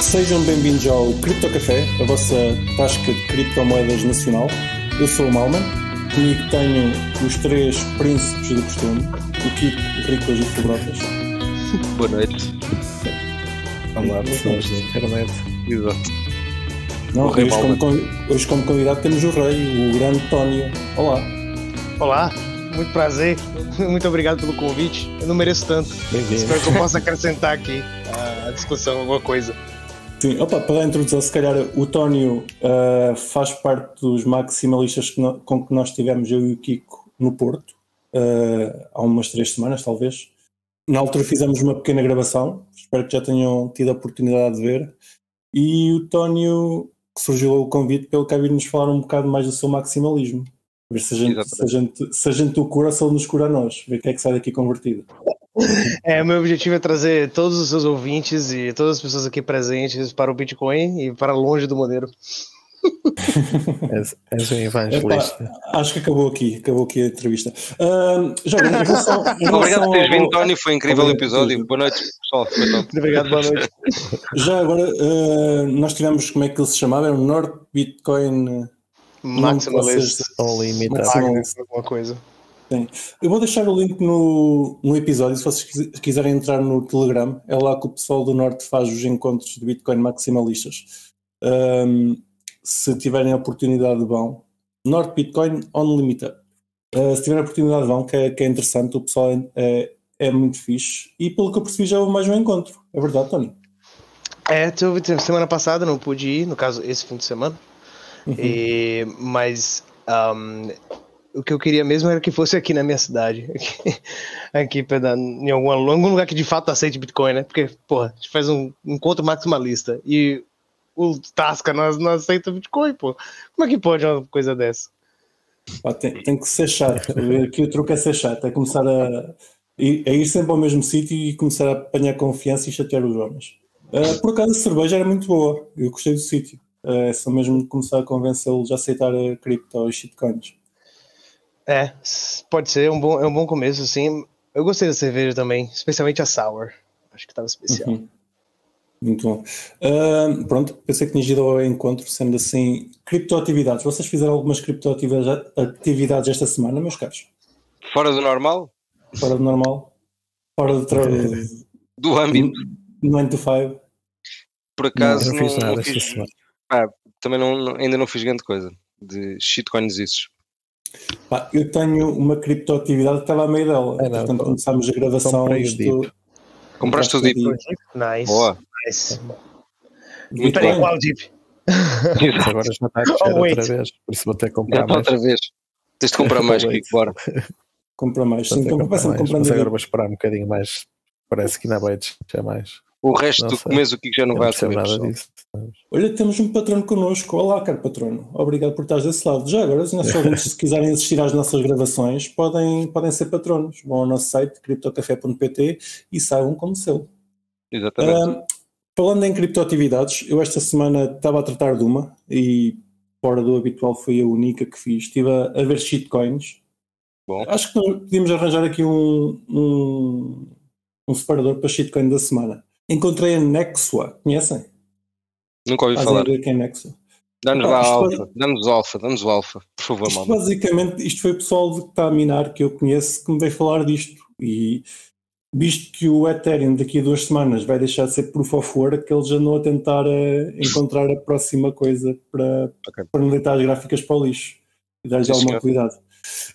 Sejam bem-vindos ao Cripto Café, a vossa tasca de criptomoedas nacional. Eu sou o Malman, comigo tenho os três príncipes do costume, o Kiko, o Riclas e o Fibrotas. Boa noite. Olá, pessoas da internet. Exato. Não, hoje, como, Malman. con- hoje como convidado temos o Rei, o grande Tónio. Olá. Olá, muito prazer. Muito obrigado pelo convite. Eu não mereço tanto. Bem-vindo. Espero que eu possa acrescentar aqui à discussão alguma coisa. Sim, opa, para a introdução, se calhar o Tónio ah, faz parte dos maximalistas que no- com que nós tivemos, eu e o Kiko, no Porto, ah, há umas três semanas, talvez. Na altura fizemos uma pequena gravação, espero que já tenham tido a oportunidade de ver. E o Tónio, que surgiu o convite ele cá vir nos falar um bocado mais do seu maximalismo. Ver se a gente, se a gente, se a gente o cura, se ele nos cura a nós. Ver o que é que sai daqui convertido. É, meu objetivo é trazer todos os seus ouvintes e todas as pessoas aqui presentes para o Bitcoin e para longe do modelo. És, és um evangelista. Acho que acabou aqui, acabou aqui a entrevista. Já agora, em relação, em Obrigado relação por teres ao- vindo, Tony. Foi incrível o Obrigado episódio. Boa noite, pessoal. Obrigado, boa noite. Já agora, eh, nós tivemos, como é que ele se chamava? Era o North Bitcoin. Maximalist. Unlimited. Maximalist. Alguma coisa. Eu vou deixar o link no, no episódio, se vocês quis- quiserem entrar no Telegram. É lá que o pessoal do Norte faz os encontros de Bitcoin maximalistas. Ahm, se tiverem a oportunidade, vão. North Bitcoin Unlimited. Uh, se tiverem a oportunidade, vão, que é, que é interessante. O pessoal é, é, é muito fixe. E pelo que eu percebi, já houve mais um encontro. É verdade, Tony? É, teve semana passada, não pude ir, no caso, esse fim de semana. E- mas ahm, o que eu queria mesmo era que fosse aqui na minha cidade. Aqui, aqui em algum, algum lugar que de fato aceite Bitcoin, né? Porque, porra, a gente faz um encontro maximalista e o Tasca não, não aceita Bitcoin, pô. Como é que pode uma coisa dessa? Pá, tem, tem que ser chato. Aqui o truque é ser chato, é começar a, a ir sempre ao mesmo sítio e começar a apanhar confiança e chatear os homens. Ah, por acaso a cerveja era muito boa, eu gostei do sítio. Ah, é só mesmo começar a convencê-los a aceitar a cripto e shitcoins. É, pode ser, é um bom, é um bom começo, assim. Eu gostei da cerveja também, especialmente a Sour. Acho que tava especial. Uhum. Muito bom. Ah, pronto, pensei que tinha ido ao encontro, sendo assim, criptoatividades. Vocês fizeram algumas criptoatividades atividades esta semana, meus caros? Fora do normal, Fora do normal? Fora do trabalho? do âmbito. 9 to 5? Por acaso, não não, fiz nada não esta fiz- semana. Ah, também não, não- ainda não fiz grande coisa de shitcoins isso. Pá, eu tenho uma criptoatividade que estava a meio dela. É, não, Portanto, começámos a gravação. Comprei. Compraste o Deep? Nice. Boa. nice. Muito bem. qual Deep? Agora já está a crescer Oh, outra vez. Por isso vou ter que comprar mais. outra vez. Tens de comprar mais. Kiko, bora. Compra mais. Sim, que compra, mais. comprando Mas agora vou esperar um bocadinho mais. Parece que ainda vai descer mais. O resto Não do sei. mês o Kiko já não Eu vai assumir. nada disso. Olha, temos um patrono connosco. Olá, caro patrono. Obrigado por estares desse lado. Já agora, os nossos ouvintes, se quiserem assistir às nossas gravações, podem, podem ser patronos. Vão ao nosso site, criptocafé.pt e saibam como selo. Exatamente. Ah, falando em criptoatividades, eu esta semana estava a tratar de uma e fora do habitual foi a única que fiz. Estive a, a ver shitcoins. Bom. Acho que nós podíamos arranjar aqui um, um, um separador para shitcoin da semana. Encontrei a Nexua, conhecem? Nunca ouvi Fazem falar. ideia quem é Nexua? Dá-nos Ah, lá a alfa. Dá-nos o alfa. Dá-nos o alfa. Por favor, Isto mamãe. basicamente, isto foi o pessoal que está a minar que eu conheço que me veio falar disto. E visto que o Ethereum daqui a duas semanas vai deixar de ser proof of work, eles andam a tentar eh, encontrar a próxima coisa para, Ok. para não deitar as gráficas para o lixo e dar-lhes alguma cuidado.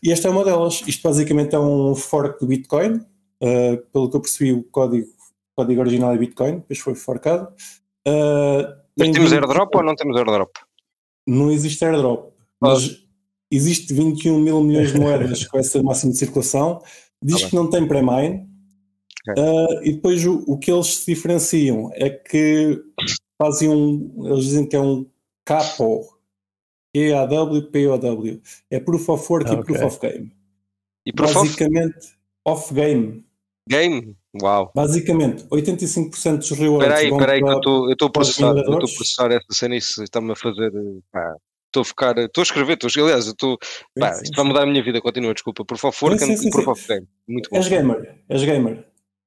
E esta é uma delas. Isto basicamente é um fork do Bitcoin. Uh, pelo que eu percebi, o código, código original é Bitcoin, depois foi forcado. Uh, Mas tem temos 20 airdrop ou não temos airdrop? não existe airdrop, mas existe 21 mil milhões de moedas com esse máximo de circulação. Diz Tá que não tem pré-mine. Ok. Ah, e depois o, o que eles se diferenciam é que fazem um, eles dizem que é um CAPO, Q-A-W-P-O-W. É Proof of Work Ah, e Proof ok. of Game. E favor, Basicamente, off-game. game? Uau. Basicamente, 85% dos rewards Espera aí, vão espera aí que eu estou- a processar, eu estou a mineradores. processar essa cena e isso está-me a fazer. pá, Estou a ficar, estou a escrever, estou, aliás, estou. Pá, Sim, isto sim, vai mudar a minha vida, continua, desculpa. Por favor, Sim, sim, por favor. Muito bom. És gamer, és gamer.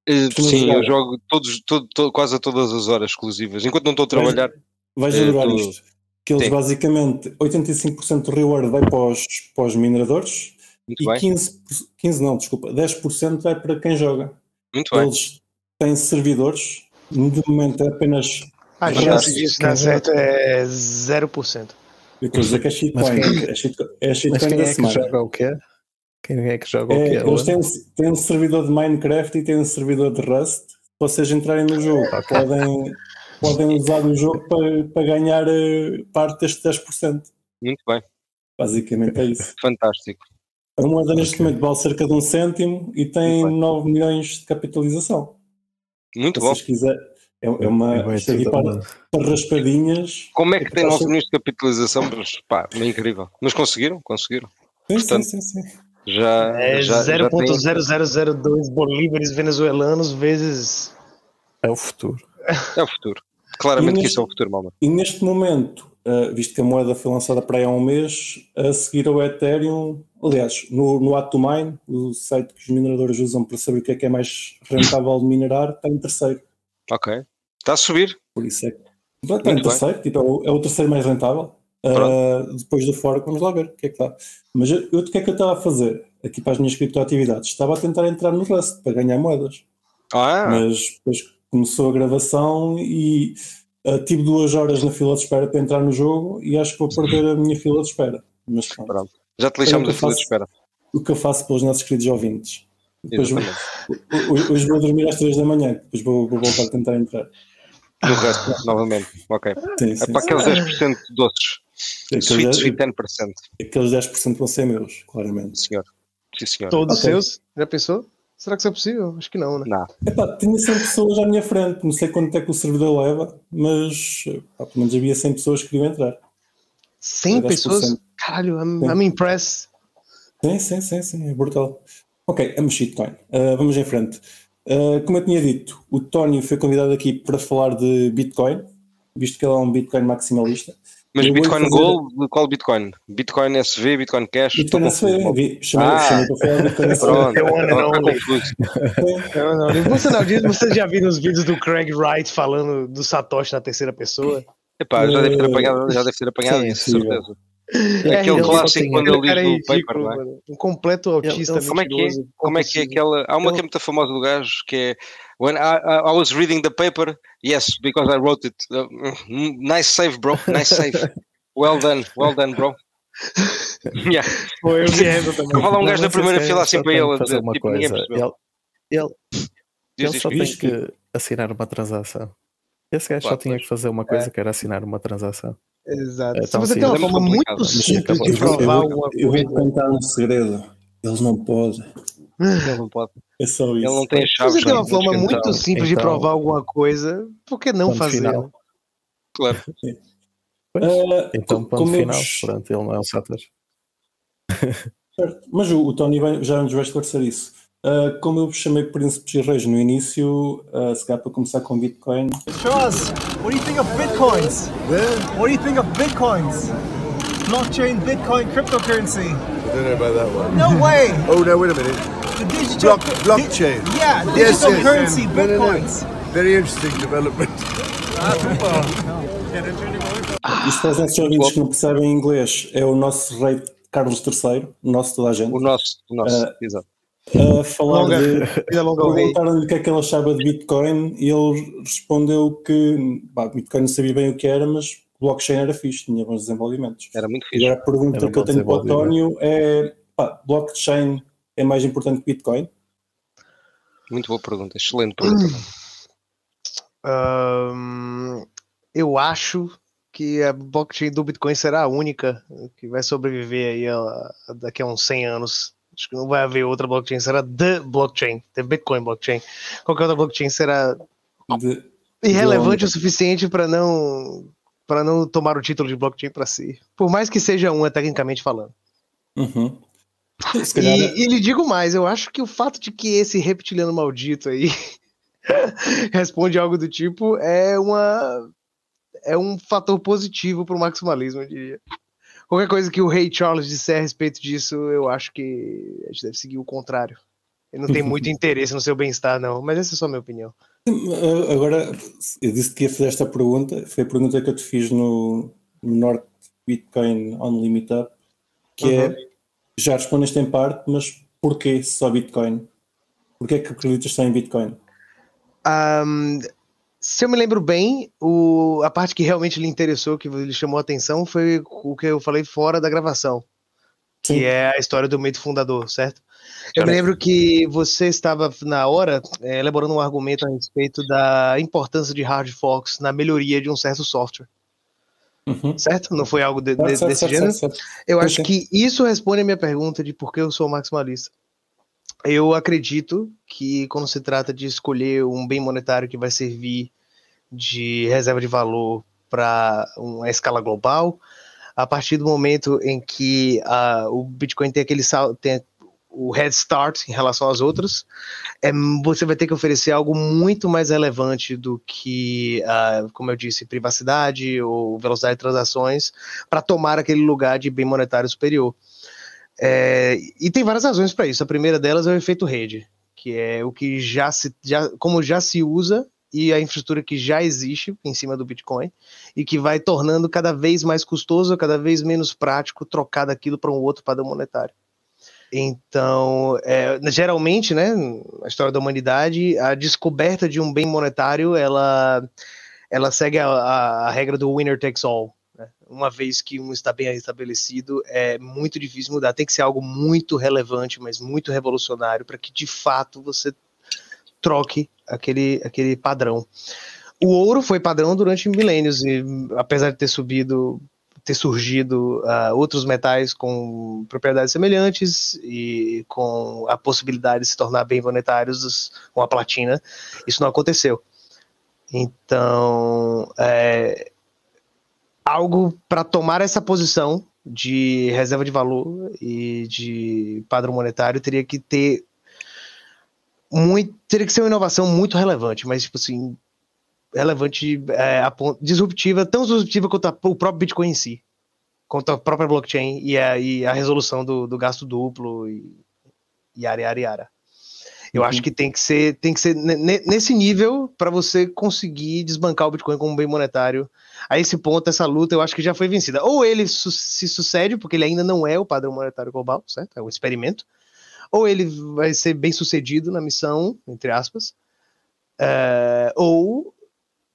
Costuma Sim, jogar. eu jogo todos, todo- todo- quase a todas as horas exclusivas. Enquanto não estou a trabalhar, Vais Eh, adorar tu- isto. Que eles basicamente 85% do reward vai para os, para os mineradores muito e bem. 15, 15 não, desculpa, 10% vai para quem joga. Muito bem. Eles têm servidores, de momento é apenas. A chance disso dar certo é 0%. Eu estou a dizer que é shitcoin. É shitcoin, é quem da é que semana. joga o quê? Quem é que joga o É, quê? eles têm, um- têm um servidor de Minecraft e têm um servidor de Rust. Se vocês entrarem no jogo, podem, podem usar o jogo para, para ganhar eh, parte destes 10%. Muito bem. Basicamente é isso. Fantástico. A moeda neste Ok. momento vale cerca de um cêntimo e tem Muito bem. 9 milhões de capitalização. Muito Se bom. vocês quiserem, é, é uma. Vai Isto aqui para, para raspadinhas. Como é que tem Tá 9 certo. milhões de capitalização? Mas, pá, é incrível. Mas conseguiram? Conseguiram. Sim, Portanto, sim, sim, sim. Já, É já, já tem- 0.0002 bolívares venezuelanos vezes. É o futuro. É o futuro. Claramente E que isso é o futuro, Malma. E neste momento, uh, visto que a moeda foi lançada para aí há um mês, a seguir ao Ethereum, aliás, no, no Atomine, o site que os mineradores usam para saber o que é que é mais rentável de minerar, está em terceiro. Ok. Está a subir. Por isso é que está em terceiro, tipo, é, o, é o terceiro mais rentável. Uh, depois do fork, vamos lá ver o que é que está. Mas eu, o que é que eu estava a fazer aqui para as minhas criptoatividades? Estava a tentar entrar no Rust para ganhar moedas. Ah, Mas depois começou a gravação e uh, tive duas horas na fila de espera para entrar no jogo e acho que vou perder a minha fila de espera. Mas pronto, pronto. Já te lixamos a fila de espera. o que eu faço pelos nossos queridos ouvintes. Depois vou- hoje vou dormir às 3 da manhã, depois vou, vou voltar a tentar entrar. No resto, novamente. Ok. Sim, É sim, para sim. aqueles 10% doces. Aqueles, Sweet, 10, sweet 10%. aqueles 10% vão ser meus, claramente. Senhor. Sim, senhor. Todos Ok. seus? Já pensou? Será que isso é possível? Acho que não, né? Não. Epá, tinha 100 pessoas à minha frente, não sei quanto é que o servidor leva, mas pá, pelo menos havia 100 pessoas que queriam entrar. 100 10%. pessoas? Caralho, I'm, Sim. I'm impressed. Sim, sim, sim, sim, é brutal. Ok, é uma shitcoin. Uh, vamos em frente. Uh, como eu tinha dito, o Tony foi convidado aqui para falar de Bitcoin, visto que ele é um Bitcoin maximalista. Mas Eu Bitcoin fazer- Gold, qual Bitcoin? Bitcoin SV, Bitcoin Cash? Bitcoin SV, chamei, Ah. chamei para falar Bitcoin SV. Pronto, É está confuso. Não, não, você não diz, você já viu os vídeos do Craig Wright falando do Satoshi na terceira pessoa? Epá, já deve ter Eh, apanhado, já deve ter apanhado sim, isso, sim, certeza. É, Aquele ele clássico só quando ele diz é no paper, ridículo, não é? mano. Um completo autista, ele- Como é que é? Como é que é aquela. Há uma que é muito famosa do gajo que é When I, I, I was reading the paper, yes, because I wrote it. Uh, mm, nice save, bro. Nice save. Well done, well done, bro. yeah. Pô, eu vi essa também. Fala um gajo na mas primeira fila assim para ele fazer dizer, uma tipo, ninguém coisa. Ele, ele, ele só tem que assinar uma transação. Esse gajo só tinha que fazer uma coisa que era assinar uma transação. Exato. Então, Se você assim, tem uma é muito forma muito Mas simples de Eu eu provar vou- alguma Eu vou contar um segredo. Eles não podem. Ele não pode. É só isso. Ele não tem Se chaves. você tem uma não, forma então, muito simples de então- provar alguma coisa, por que não fazer? final. Claro. Ah, então, ponto como eu final. Pronto, ele não é Satoshi. Certo. Mas o, o Tony vai- já nos vai esclarecer isso. Ah, como eu vos chamei príncipes e reis no início, uh, se calhar para começar com Bitcoin, Charles, what do you think of bitcoins? What do you think of bitcoins? Blockchain, Bitcoin, cryptocurrency. I don't know about that one. No way. Oh no, wait a minute. The digital Block- blockchain. Di- yeah, Yes, digital yes. currency, No, no, no. bitcoins. Very interesting development. isto para os nossos ouvintes que não percebem inglês, é o nosso rei Carlos III, o nosso toda a gente, O nosso, o nosso, Ah, exato. A falar Longa, de. Perguntaram-lhe o que é que ele achava de Bitcoin e ele respondeu que pá, Bitcoin não sabia bem o que era, mas blockchain era fixe, tinha bons desenvolvimentos. Era muito E fixe. agora a pergunta Era que eu tenho para o. António é: pá, blockchain é mais importante que Bitcoin? Muito boa pergunta. Excelente pergunta. Ahn, eu acho que a blockchain do Bitcoin será a única que vai sobreviver aí a- a- daqui a uns 100 anos. Acho que não vai haver outra blockchain, será the blockchain, the Bitcoin blockchain. Qualquer outra blockchain será De, irrelevante De o suficiente para não para não tomar o título de blockchain para si. Por mais que seja uma tecnicamente falando. Uhum. Calhar, E, e lhe digo mais, eu acho que o fato de que esse reptiliano maldito aí responde algo do tipo é uma é um fator positivo para o maximalismo, eu diria. Qualquer coisa que o rei Charles disser a respeito disso, eu acho que a gente deve seguir o contrário. Ele não tem muito interesse no seu bem-estar, não. Mas essa é só a minha opinião. Agora, eu disse que ia fazer esta pergunta, foi a pergunta que eu te fiz no, no Norte Bitcoin Unlimited, que Uhum. é, já respondeste em parte, mas porquê só Bitcoin? Porquê é que acreditas só em Bitcoin? Ahm, se eu me lembro bem, o, a parte que realmente lhe interessou, que lhe chamou a atenção, foi o que eu falei fora da gravação, que Sim. é a história do mito fundador, certo? Eu me lembro que você estava, na hora, eh, elaborando um argumento a respeito da importância de hard forks na melhoria de um certo software, Uhum. certo? Não foi algo de- de- Certo, desse certo, gênero? certo. Eu acho sim. que isso responde a minha pergunta de por que eu sou maximalista. Eu acredito que quando se trata de escolher um bem monetário que vai servir de reserva de valor para uma escala global, a partir do momento em que ah, o Bitcoin tem aquele sal- tem o head start em relação às outras, é, você vai ter que oferecer algo muito mais relevante do que, ah, como eu disse, privacidade ou velocidade de transações para tomar aquele lugar de bem monetário superior. É, e tem várias razões para isso. A primeira delas é o efeito rede, que é o que já se, já, como já se usa e a infraestrutura que já existe em cima do Bitcoin e que vai tornando cada vez mais custoso, cada vez menos prático trocar daquilo para um outro padrão monetário. Então, é, geralmente, né, na história da humanidade, a descoberta de um bem monetário, ela, ela segue a, a, a regra do winner takes all. Né? Uma vez que um está bem estabelecido, é muito difícil mudar. Tem que ser algo muito relevante, mas muito revolucionário, para que de fato você troque aquele, aquele padrão. O ouro foi padrão durante milênios, e apesar de ter subido ter surgido uh, outros metais com propriedades semelhantes e com a possibilidade de se tornar bem monetários com a platina, isso não aconteceu. Então, é, algo para tomar essa posição de reserva de valor e de padrão monetário teria que ter muito, teria que ser uma inovação muito relevante, mas tipo assim, relevante, é, disruptiva, tão disruptiva quanto a, o próprio Bitcoin em si, quanto a própria blockchain e a, e a resolução do, do, gasto duplo e, ara, ara, ara. Eu uhum. acho que tem que ser, tem que ser nesse nível para você conseguir desbancar o Bitcoin como bem monetário. A esse ponto, essa luta eu acho que já foi vencida. Ou ele su se sucede, porque ele ainda não é o padrão monetário global, certo? É um experimento. Ou ele vai ser bem sucedido na missão, entre aspas, uh, ou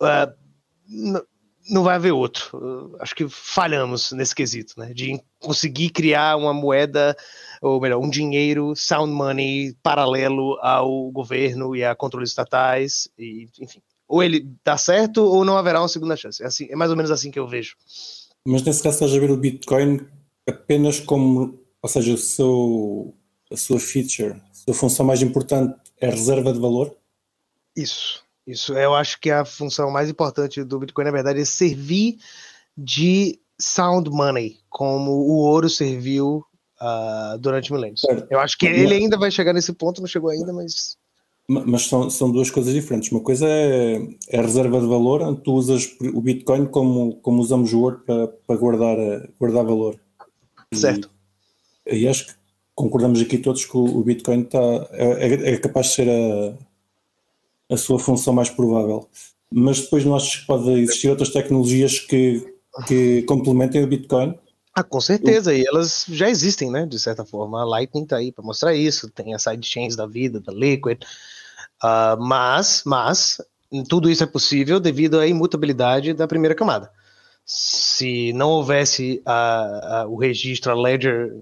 uh, não vai haver outro. Uh, acho que falhamos nesse quesito, né? De conseguir criar uma moeda, ou melhor, um dinheiro, sound money, paralelo ao governo e a controles estatais, e, enfim. Ou ele dá certo ou não haverá uma segunda chance. É, assim, é mais ou menos assim que eu vejo. Mas nesse caso estás a ver o Bitcoin apenas como, ou seja, o seu, a sua feature, a sua função mais importante é reserva de valor? Isso. Isso eu acho que a função mais importante do Bitcoin, na verdade, é servir de sound money, como o ouro serviu uh, durante milênios. Certo. Eu acho que ele ainda vai chegar nesse ponto, não chegou ainda, mas. Mas são, são duas coisas diferentes. Uma coisa é, é a reserva de valor, onde tu usas o Bitcoin como, como usamos o ouro para, para guardar, guardar valor. Certo. E, e acho que concordamos aqui todos que o Bitcoin está, é, é capaz de ser a, a sua função mais provável. Mas depois não achas que pode existir outras tecnologias que, que complementem o Bitcoin? Ah, com certeza, e elas já existem, né, de certa forma. A Lightning tá aí para mostrar isso, tem as sidechains da vida, da Liquid, uh, mas, mas, tudo isso é possível devido à imutabilidade da primeira camada. Se não houvesse a, a, o registro, a ledger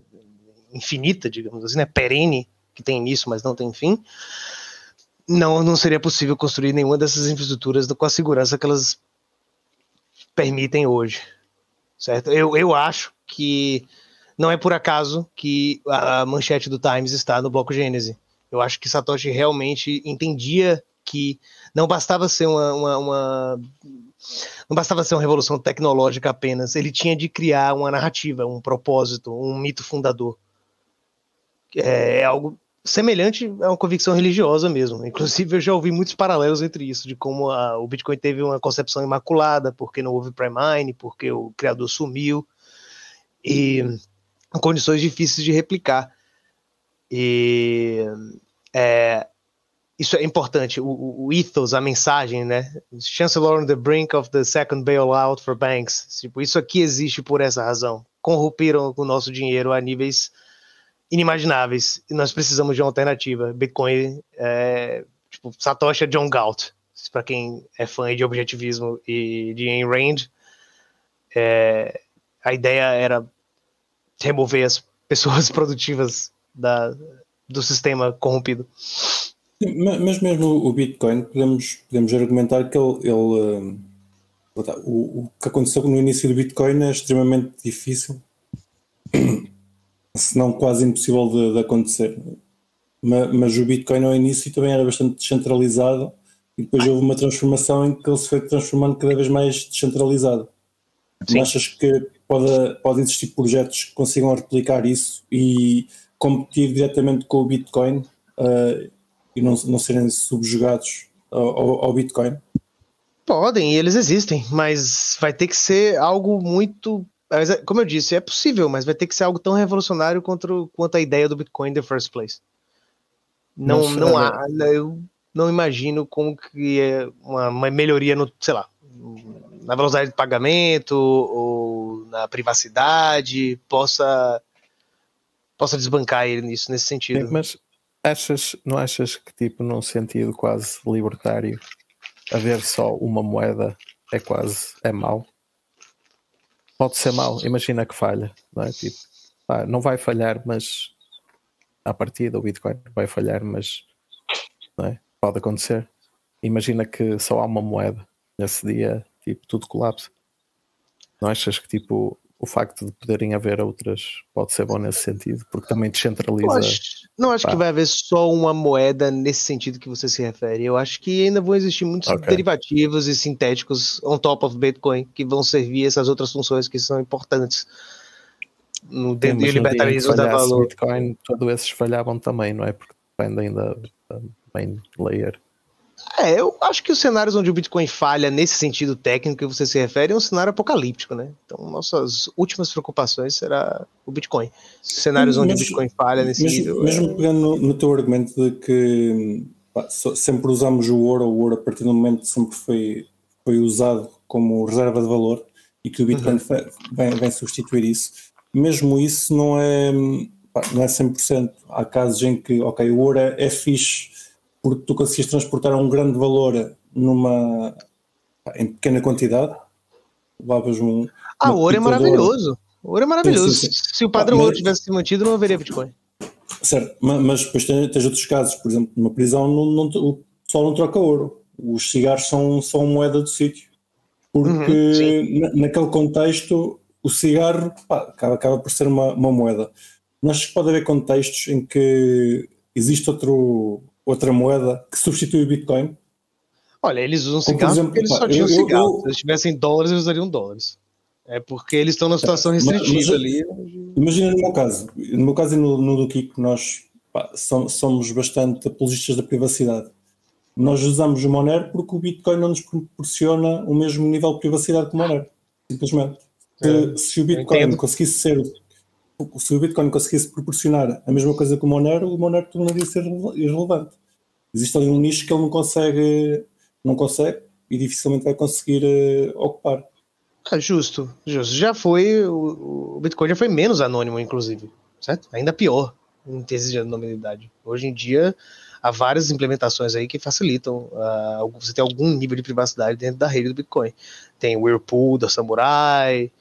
infinita, digamos assim, né, perene, que tem início, mas não tem fim, não, não seria possível construir nenhuma dessas infraestruturas com a segurança que elas permitem hoje. Certo? Eu, eu acho que não é por acaso que a manchete do Times está no bloco Gênese. Eu acho que Satoshi realmente entendia que não bastava ser uma, uma, uma, não bastava ser uma revolução tecnológica apenas, ele tinha de criar uma narrativa, um propósito, um mito fundador. É, é algo semelhante a uma convicção religiosa mesmo. Inclusive, eu já ouvi muitos paralelos entre isso, de como a, o Bitcoin teve uma concepção imaculada, porque não houve pré-mine, porque o criador sumiu, e condições difíceis de replicar. E é, isso é importante, o, o, ethos, a mensagem, né? Chancellor on the brink of the second bailout for banks. Tipo, isso aqui existe por essa razão. Corromperam o nosso dinheiro a níveis inimagináveis e nós precisamos de uma alternativa. Bitcoin, é, tipo, Satoshi é John Galt, para quem é fã de objetivismo e de Ayn Rand. É, a ideia era remover as pessoas produtivas da, do sistema corrompido. Mas mesmo o Bitcoin, podemos, podemos argumentar que ele, ele uh, o, o, que aconteceu no início do Bitcoin é extremamente difícil, se não quase impossível de, de acontecer. Mas, mas, o Bitcoin ao início também era bastante descentralizado e depois houve uma transformação em que ele se foi transformando cada vez mais descentralizado. Sim. Achas que pode, pode existir projetos que consigam replicar isso e competir diretamente com o Bitcoin? Uh, e não, não serem subjugados ao, ao Bitcoin? Podem, e eles existem, mas vai ter que ser algo muito. É, como eu disse, é possível, mas vai ter que ser algo tão revolucionário quanto, quanto a ideia do Bitcoin in the first place. Não, Nossa, não há. Eu não imagino como que é uma, uma melhoria no, sei lá, na velocidade de pagamento ou na privacidade possa possa desbancar ele nisso nesse sentido. Mas Achas, não achas que, tipo, num sentido quase libertário, haver só uma moeda é quase é mau? Pode ser mau, imagina que falha, não é? Tipo, não vai falhar, mas à partida o Bitcoin vai falhar, mas é? pode acontecer. Imagina que só há uma moeda nesse dia, tipo, tudo colapsa. Não achas que tipo o facto de poderem haver outras pode ser bom nesse sentido, porque também descentraliza. Não acho, não acho que vai haver só uma moeda nesse sentido que você se refere. Eu acho que ainda vão existir muitos okay. derivativos e sintéticos on top of Bitcoin que vão servir essas outras funções que são importantes no dentro do libertarismo da valor. Bitcoin, todos esses falhavam também, não é? Porque dependem da, da main layer. É, eu acho que os cenários onde o Bitcoin falha nesse sentido técnico que você se refere é um cenário apocalíptico, né? Então, nossas últimas preocupações será o Bitcoin. Cenários onde o Bitcoin falha nesse mesmo, nível. Mesmo é... pegando no, no, teu argumento de que pá, sempre usamos o ouro, o ouro a partir do momento sempre foi, foi usado como reserva de valor e que o Bitcoin uhum. vem, vem substituir isso, mesmo isso não é, pá, não é 100%. Há casos em que, ok, o ouro é, é fixe porque tu conseguias transportar um grande valor numa em pequena quantidade. Levavas um. Ah, o ouro é maravilhoso. O ouro é maravilhoso. Sim, sim, sim. Se o padrão ah, ouro tivesse se mantido, não haveria Bitcoin. Certo, mas depois tens, outros casos, por exemplo, numa prisão não, não, o pessoal não troca ouro. Os cigarros são, são moeda do sítio. Porque uhum, naquele contexto o cigarro pá, acaba, acaba por ser uma, uma moeda. Mas pode haver contextos em que existe outro, outra moeda que substitui o Bitcoin? Olha, eles usam cigarros exemplo, porque eles só tinham cigarros. Se eles tivessem dólares, eles usariam dólares. É porque eles estão numa situação restritiva mas, ali. Imagina no meu caso, no meu caso e no, no do Kiko, nós pá, somos bastante apologistas da privacidade. Nós usamos o Monero porque o Bitcoin não nos proporciona o mesmo nível de privacidade que o Monero. Simplesmente. É, se o Bitcoin conseguisse ser se o Bitcoin conseguisse proporcionar a mesma coisa que o Monero, o Monero tornaria ser irrelevante. Existe ali um nicho que ele não consegue, não consegue e dificilmente vai conseguir uh, ocupar. Ah, justo, justo. Já foi, o, o, Bitcoin já foi menos anônimo, inclusive, certo? Ainda pior em termos de anonimidade. Hoje em dia, há várias implementações aí que facilitam uh, você ter algum nível de privacidade dentro da rede do Bitcoin. Tem o Whirlpool da Samurai,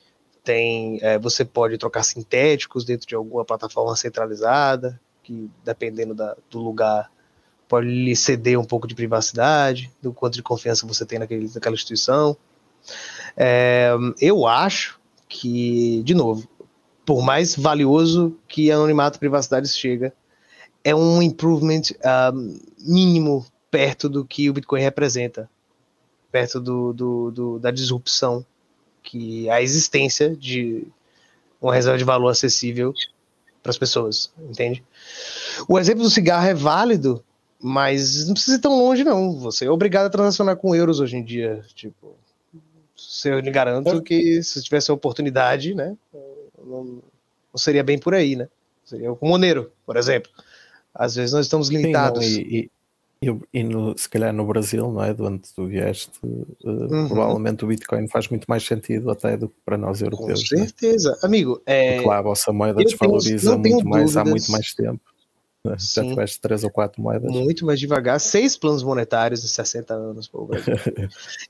tem, é, você pode trocar sintéticos dentro de alguma plataforma centralizada, que dependendo da, do lugar pode lhe ceder um pouco de privacidade, do quanto de confiança você tem naquele, naquela instituição. É, eu acho que, de novo, por mais valioso que anonimato e privacidade chega, é um improvement um, mínimo perto do que o Bitcoin representa, perto do, do, do da disrupção que a existência de uma reserva de valor acessível para as pessoas, entende? O exemplo do cigarro é válido, mas não precisa ir tão longe, não. Você é obrigado a transacionar com euros hoje em dia. Tipo, eu lhe garanto é. que se tivesse a oportunidade, né, não, seria bem por aí, né? Seria o Monero, por exemplo. Às vezes nós estamos Sim, não, limitados. e, e, e- no- se calhar no Brasil, não é? De onde tu vieste, eh, provavelmente o Bitcoin faz muito mais sentido até do que para nós Com europeus. não é? certeza. Amigo, é, Porque lá a vossa moeda eu desvaloriza tenho muito mais há dúvidas. muito mais tempo. né? Já tiveste três ou quatro moedas. muito mais devagar. Seis planos monetários em 60 anos. Pô,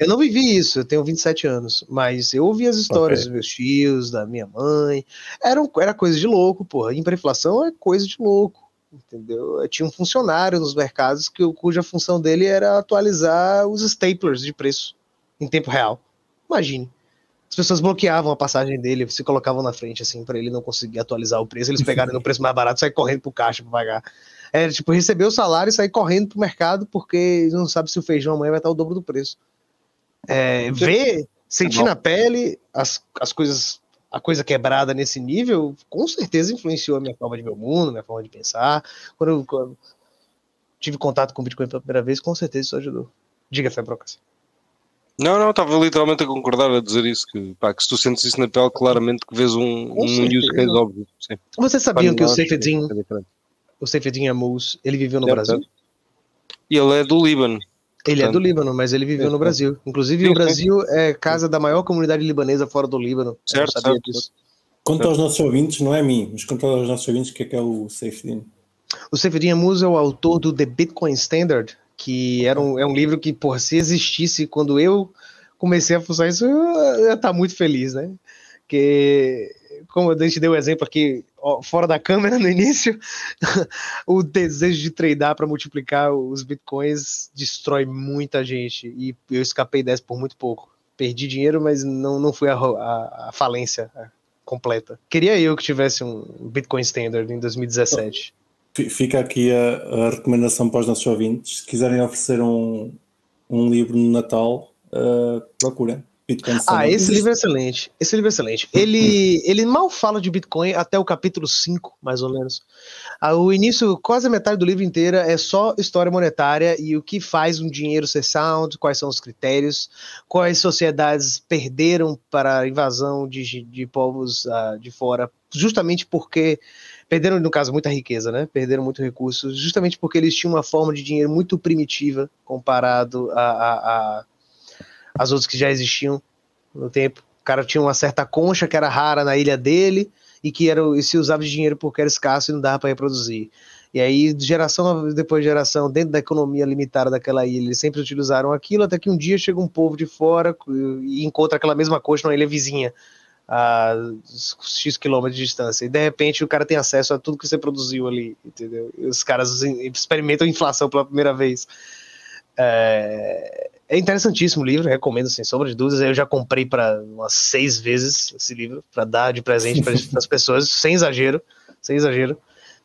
eu não vivi isso, eu tenho 27 anos, mas eu ouvi as histórias Ok. dos meus tios, da minha mãe. Era, um- era coisa de louco, porra. Hiperinflação é coisa de louco. Entendeu? Tinha um funcionário nos mercados que, cuja função dele era atualizar os staplers de preço em tempo real. Imagine. As pessoas bloqueavam a passagem dele, se colocavam na frente, assim, para ele não conseguir atualizar o preço. Eles pegaram no preço mais barato e saíram correndo pro caixa pra pagar. É, tipo, receber o salário e sair correndo pro mercado porque não sabe se o feijão amanhã vai estar o dobro do preço. É, ver, sentir bom. na pele as, as coisas, a coisa quebrada nesse nível, com certeza influenciou a minha forma de ver o mundo, minha forma de pensar. Quando eu, quando tive contato com o Bitcoin pela primeira vez, com certeza isso ajudou. Diga, Fé Brocas. Não, não, estava literalmente a concordar a dizer isso, que, pá, que se tu sentes isso na pele, claramente que vês um, um use case óbvio. Sim. Vocês sabiam que o Seyfedin, é o Seyfedin Amous, ele viveu no Certo, Brasil? E ele é do Líbano. Ele é do Líbano, mas ele viveu sim, no sim. Brasil. Inclusive, Sim, o sim. Brasil é casa da maior comunidade libanesa fora do Líbano. Eu Certo, sabia certo, disso. Conta aos nossos ouvintes, não é a mim, mas conta aos nossos ouvintes o que é que é o Safety. O Seyfedin Amous é o autor do The Bitcoin Standard, que era um, é um livro que, porra, se existisse quando eu comecei a fuçar isso, eu ia estar muito feliz, né? Que, como a gente deu o exemplo aqui, ó, fora da câmera no início, o desejo de tradar para multiplicar os bitcoins destrói muita gente. E eu escapei dessa por muito pouco. Perdi dinheiro, mas não, não fui a, a- a falência completa. Queria eu que tivesse um Bitcoin Standard em 2017. F- Fica aqui a, a recomendação para os nossos ouvintes. Se quiserem oferecer um, um livro no Natal, uh, procurem. Bitcoin Ah, esse livro é excelente. Esse livro é excelente. Ele, ele mal fala de Bitcoin até o capítulo 5, mais ou menos. Ah, O início, quase a metade do livro inteira é só história monetária e o que faz um dinheiro ser sound, quais são os critérios, quais sociedades perderam para a invasão de, de povos ah, de fora, justamente porque perderam, no caso, muita riqueza, né? Perderam muito recurso, justamente porque eles tinham uma forma de dinheiro muito primitiva comparado a, a, a as outras que já existiam no tempo. O cara tinha uma certa concha que era rara na ilha dele e que era, e se usava de dinheiro porque era escasso e não dava para reproduzir. E aí, geração depois de geração, dentro da economia limitada daquela ilha, eles sempre utilizaram aquilo, até que um dia chega um povo de fora e encontra aquela mesma concha numa ilha vizinha, a X quilômetros de distância. E de repente o cara tem acesso a tudo que você produziu ali, entendeu? E os caras experimentam inflação pela primeira vez. É, é interessantíssimo o livro, recomendo sem sombra de dúvidas. Eu já comprei para umas seis vezes esse livro para dar de presente para as pessoas, sem exagero, sem exagero.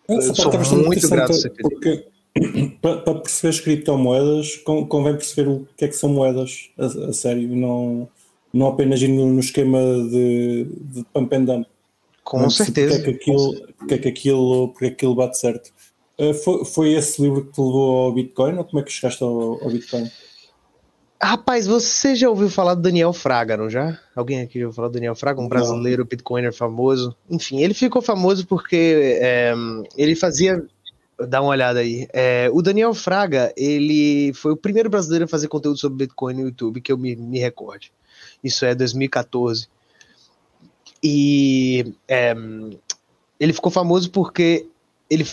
Eu sou é muito grato porque para, perceber as criptomoedas con- convém perceber o que é que são moedas a, a sério, não, não apenas ir no, no esquema de, de pump and dump. Com Não perceber certeza. Porque é que aquilo, porque é que aquilo, porque é que aquilo bate certo. Uh, foi, foi esse livro que te levou ao Bitcoin ou como é que chegaste ao, ao Bitcoin? Rapaz, você já ouviu falar do Daniel Fraga, não já? Alguém aqui já ouviu falar do Daniel Fraga, um brasileiro bitcoiner famoso? Enfim, ele ficou famoso porque é, ele fazia. Dá uma olhada aí. É, o Daniel Fraga, ele foi o primeiro brasileiro a fazer conteúdo sobre Bitcoin no YouTube que eu me, me recorde. Isso é 2014. E é, ele ficou famoso porque ele,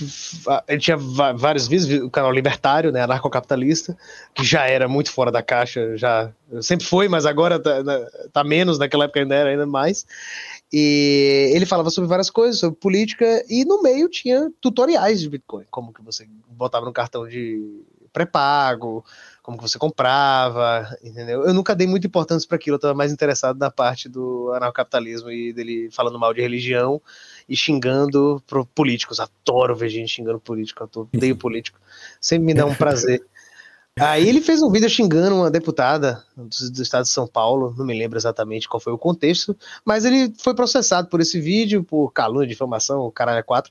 ele tinha vários vídeos, o canal libertário, né, anarcocapitalista, que já era muito fora da caixa, já sempre foi, mas agora tá, né, tá menos, naquela época ainda era ainda mais. E ele falava sobre várias coisas, sobre política, e no meio tinha tutoriais de Bitcoin, como que você botava no cartão de pré-pago, como que você comprava, entendeu? Eu nunca dei muita importância para aquilo, eu estava mais interessado na parte do anarcocapitalismo e dele falando mal de religião e xingando pro políticos. Adoro ver gente xingando político, eu odeio político. Sempre me dá um prazer. Aí ele fez um vídeo xingando uma deputada do, do estado de São Paulo, não me lembro exatamente qual foi o contexto, mas ele foi processado por esse vídeo, por calúnia, difamação, o caralho é quatro,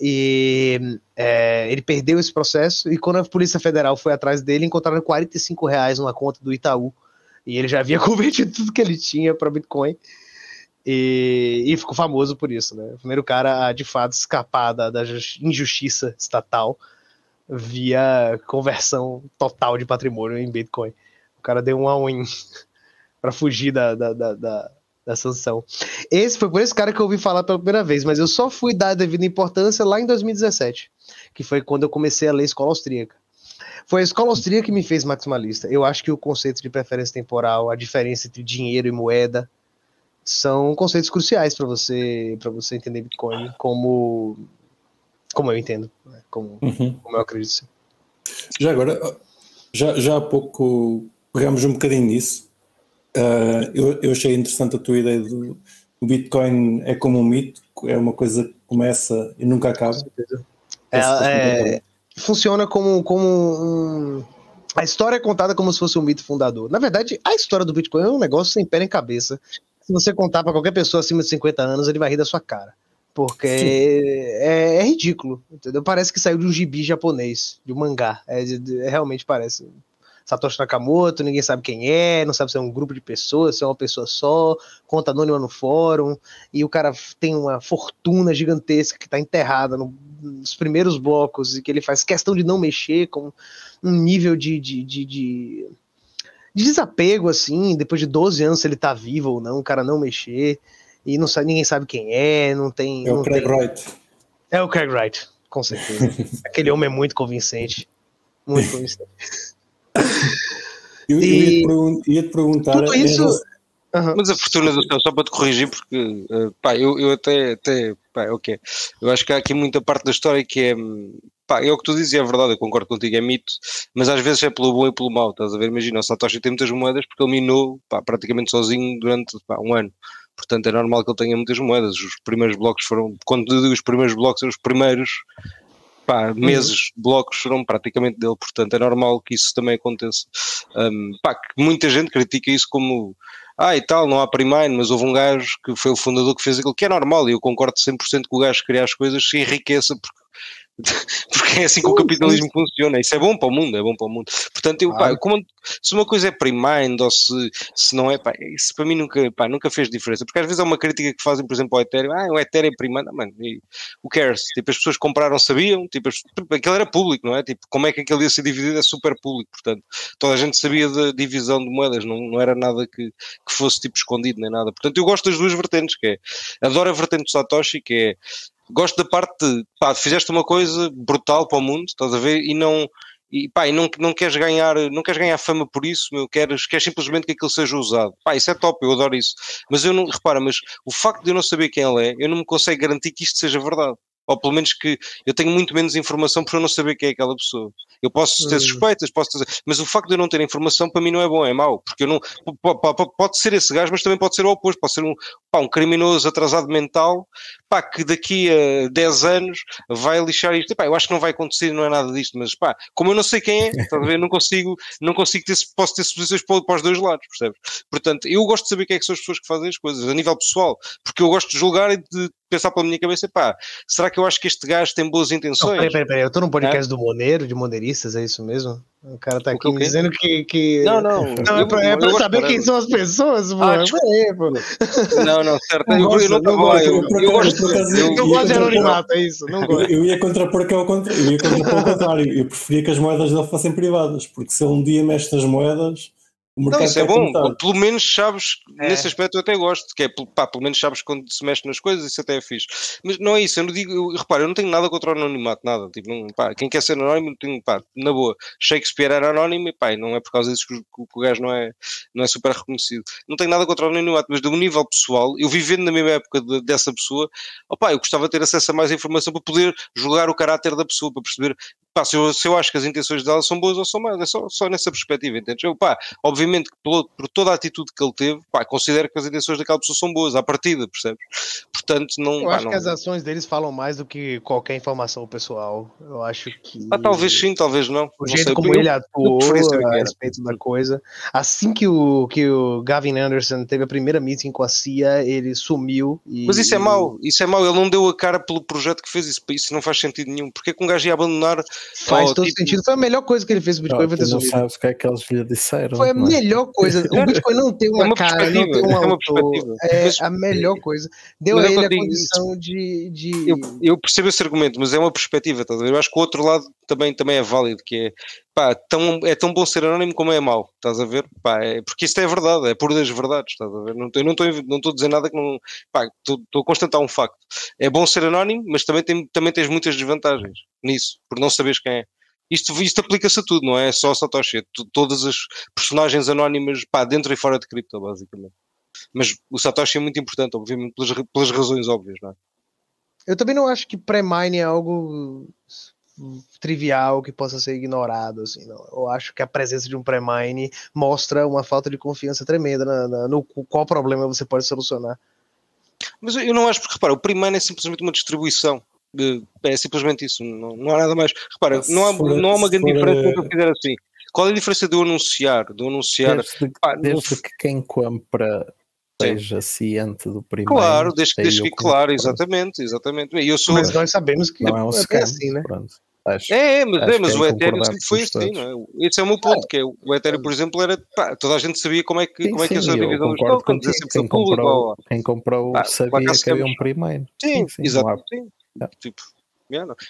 e é, ele perdeu esse processo, e quando a Polícia Federal foi atrás dele, encontraram 45 reais numa conta do Itaú, e ele já havia convertido tudo que ele tinha para Bitcoin, E, e ficou famoso por isso, né? O primeiro cara a de fato escapar da, da jus- injustiça estatal via conversão total de patrimônio em Bitcoin. O cara deu um all-in para fugir da, da, da, da, da sanção. Esse foi por esse cara que eu ouvi falar pela primeira vez, mas eu só fui dar a devida importância lá em 2017, que foi quando eu comecei a ler escola austríaca. Foi a escola austríaca que me fez maximalista. Eu acho que o conceito de preferência temporal, a diferença entre dinheiro e moeda, são conceitos cruciais para você para você entender Bitcoin como como eu entendo, né? como, Uhum. como eu acredito. ser. Já agora, já, já há pouco pegámos um bocadinho nisso. Ah, eu, eu achei interessante a tua ideia do Bitcoin é como um mito, é uma coisa que começa e nunca acaba. É, é, funciona como, como um. A história é contada como se fosse um mito fundador. Na verdade, a história do Bitcoin é um negócio sem pé nem cabeça. Se você contar para qualquer pessoa acima de 50 anos, ele vai rir da sua cara. Porque é, é ridículo, entendeu? Parece que saiu de um gibi japonês, de um mangá. É, é, realmente parece. Satoshi Nakamoto, ninguém sabe quem é, não sabe se é um grupo de pessoas, se é uma pessoa só, conta anônima no fórum, e o cara tem uma fortuna gigantesca que está enterrada no- nos primeiros blocos e que ele faz questão de não mexer com um nível de, de, de, de- de desapego, assim, depois de 12 anos se ele tá vivo ou não, o cara não mexer, e não sabe, ninguém sabe quem é, não tem. É o Craig tem- Wright. É o Craig Wright, com certeza. Aquele homem é muito convincente. Muito convincente. Eu, eu E- ia, te pergun- ia te perguntar. Tudo isso- Aham. Mas a fortuna do céu, só para te corrigir, porque eh, pá, eu, eu até, até pá, ok. Eu acho que há aqui muita parte da história que é pá, é o que tu dizes, e é verdade, eu concordo contigo, é mito, mas às vezes é pelo bom e pelo mau, estás a ver? Imagina, o Satoshi tem muitas moedas porque ele minou pá, praticamente sozinho durante pá, um ano. Portanto, é normal que ele tenha muitas moedas. Os primeiros blocos foram, quando digo os primeiros blocos, os primeiros pá, meses de blocos foram praticamente dele, portanto é normal que isso também aconteça. Um, pá, muita gente critica isso como ah e tal, não há pre-mine, mas houve um gajo que foi o fundador que fez aquilo, que é normal, e eu concordo 100% que o gajo que cria as coisas se enriqueça, porque, porque é assim que o capitalismo funciona, isso é bom para o mundo, é bom para o mundo. Portanto, eu, pá, como- se uma coisa é pre-mined ou se, se não é, pá, isso para mim nunca, pá, nunca fez diferença, porque às vezes há uma crítica que fazem, por exemplo, ao Ethereum, ah, o Ethereum é pre-mined, Ah, mano, e, o cares? Tipo, as pessoas compraram, sabiam, tipo, as- aquilo era público, não é? Tipo, como é que aquilo ia ser dividido é super público, portanto, toda a gente sabia da divisão de moedas, não, não era nada que, que fosse tipo escondido nem nada. Portanto, eu gosto das duas vertentes, que é, adoro a vertente do Satoshi, que é, gosto da parte de, pá, fizeste uma coisa brutal para o mundo, estás a ver, e não, e pá, e não, não queres ganhar, não queres ganhar fama por isso, meu, queres, queres simplesmente que aquilo seja usado. Pá, isso é top, eu adoro isso. Mas eu não, repara, mas o facto de eu não saber quem ele é, eu não me consigo garantir que isto seja verdade. Ou pelo menos que eu tenho muito menos informação por eu não saber quem é aquela pessoa. Eu posso ter Hum. suspeitas, posso ter, mas o facto de eu não ter informação para mim não é bom, é mau, porque eu não po- po- po- pode ser esse gajo, mas também pode ser o oposto, pode ser um, pá, um criminoso atrasado mental, pá, que daqui a 10 anos vai lixar isto. Pá, eu acho que não vai acontecer, não é nada disto, mas pá, como eu não sei quem é, estás a ver, não consigo, não consigo ter, posso ter suposições para, para os dois lados, percebes? Portanto, eu gosto de saber quem é que são as pessoas que fazem as coisas, a nível pessoal, porque eu gosto de julgar e de pensar pela minha cabeça, pá, será que eu acho que este gajo tem boas Não, intenções? peraí, peraí, peraí. Eu tô num podcast do Moneiro, de Moneiristas, é isso mesmo? O cara tá O que, aqui o dizendo que. que... Não, não. Não, é pra, é saber quem são as pessoas, pô. Ah. Peraí, pô. Não, não, certo. Não eu, eu gosto, não não gosto, Eu, eu eu gosto. eu- Não de anonimato, é isso. Não Eu, gosto. eu ia contrapor que é o contrário. Eu ia contrapor ao contrário. Eu preferia que as moedas dele fossem privadas, porque se ele um dia mexe nas moedas, o Não, isso é bom. Pelo menos sabes, É. nesse aspecto eu até gosto, que é, pá, pelo menos sabes quando se mexe nas coisas, isso até é fixe. Mas não é isso, eu não digo, eu, repara, eu não tenho nada contra o anonimato, nada. Tipo, não, pá, quem quer ser anónimo, tenho, pá, na boa. Shakespeare era anónimo e pá, não é por causa disso que, o- que o gajo não é, não é super reconhecido. Não tenho nada contra o anonimato, mas de um nível pessoal, eu vivendo na mesma época de- dessa pessoa, opá, eu gostava de ter acesso a mais informação para poder julgar o caráter da pessoa, para perceber pá, se, eu, se eu acho que as intenções dela são boas ou são más, é só, só nessa perspectiva, entendes? Eu, pá, obviamente que pelo- por toda a atitude que ele teve, pá, considero que as intenções daquela pessoa são boas, à partida, percebes? Portanto, não. Eu pá, acho não- que as ações deles falam mais do que qualquer informação pessoal. Eu acho que. Ah, talvez sim, talvez não. O não jeito sei, como eu- ele atuou a respeito da coisa. Assim que o, que o Gavin Anderson teve a primeira meeting com a CIA, ele sumiu. E, Mas isso é mau, isso é mau. Ele não deu a cara pelo projeto que fez, isso, isso não faz sentido nenhum. Porque é que um gajo ia abandonar Faz todo tipo, sentido. Foi a melhor coisa que ele fez o Bitcoin foi ter não subido. sabes o que é que eles lhe disseram. Foi a não é? melhor coisa. O Bitcoin não tem uma, uma cara, não perspectiva, tem um é uma autor. perspectiva. É Mas- a melhor coisa. Deu Mas a é ele a condição de. de... Eu, eu percebo esse argumento, mas é uma perspectiva, ver? Eu acho que o outro lado também, também é válido, que é pá, tão, é tão bom ser anónimo como é mau, estás a ver? Pá, é, porque isto é verdade, é pura das verdades, estás a ver? Não, eu não estou não a dizer nada que não. Pá, estou a constatar um facto. É bom ser anónimo, mas também, tem, também tens muitas desvantagens nisso, por não saberes quem é. Isto, isto aplica-se a tudo, não é só Satoshi, é todas as personagens anónimas, pá, dentro e fora de cripto, basicamente. Mas o Satoshi é muito importante, obviamente, pelas, pelas razões óbvias, não é? Eu também não acho que pré-mine é algo trivial que possa ser ignorado. Assim, não. Eu acho que a presença de um pré-mine mostra uma falta de confiança tremenda na, na- no qual problema você pode solucionar. Mas eu não acho, porque repara, o primeiro é simplesmente uma distribuição. Eh, É simplesmente isso, não, não há nada mais. Repara, Se não há, não há uma grande diferença eh, se eu fizer assim. Qual é a diferença de eu anunciar? De eu anunciar. Desde, no- desde que quem compra seja ciente do primeiro. Claro, desde desde que claro, exatamente, exatamente. E Eu sou. Mas nós sabemos que Não é um é assim, né? Pronto. Acho. É, é, mas, Acho é, mas é o Ethereum sempre foi assim, não é? Esse é o meu ponto, que é, o Ethereum, por exemplo, era. Pá, toda a gente sabia como é que, Sim, como é que ia sim, ser a eu divisão dos tokens, é sempre Quem público, comprou, quem comprou Ah, sabia que havia um primeiro. Sim, sim, exato. não há- sim. É. Tipo.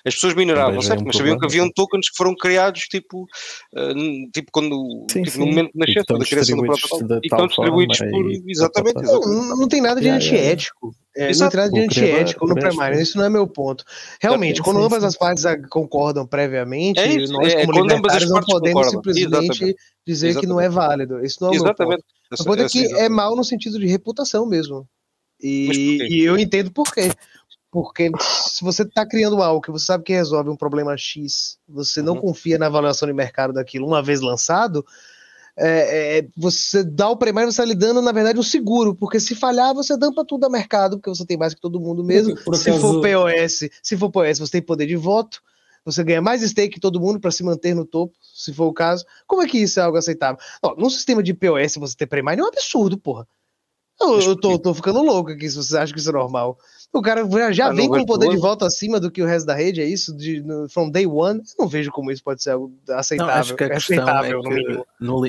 As pessoas mineravam, certo? Mas sabiam que haviam tokens que foram criados tipo, n- tipo quando Sim, tipo, no sim. momento de nascença da criação do protocolo e estão distribuídos por. Exatamente. Não, não tem nada de antiético. É, não Exato. tem nada de antiético no isso, pré-mine. Isso não é meu ponto. Realmente, Sim, quando sim, ambas sim. as partes concordam previamente, É isso, nós, é, como quando libertários, não podemos concordam. simplesmente Exatamente. dizer que não é válido. Isso não é o meu ponto. Exatamente. O ponto é que é mal no sentido de reputação mesmo. E, e eu entendo por quê. Porque se você está criando algo que você sabe que resolve um problema X, você não Uhum. confia na avaliação de mercado daquilo uma vez lançado, é, é, você dá o primário, você está lhe dando, na verdade, um seguro, porque se falhar, você dampa tudo a mercado, porque você tem mais que todo mundo mesmo. Por se acaso- for POS, se for POS, você tem poder de voto, você ganha mais stake que todo mundo para se manter no topo, se for o caso. Como é que isso é algo aceitável? Ó, num sistema de POS, você ter pré-mine é um absurdo, porra. Eu, eu tô, tô ficando louco aqui se você acha que isso é normal. O cara já, já Ah, não vem com poder de problema. voto acima do que o resto da rede, é isso? De, no, from day one? Eu não vejo como isso pode ser algo Não, aceitável. acho que a questão é aceitável, no mínimo. que no, no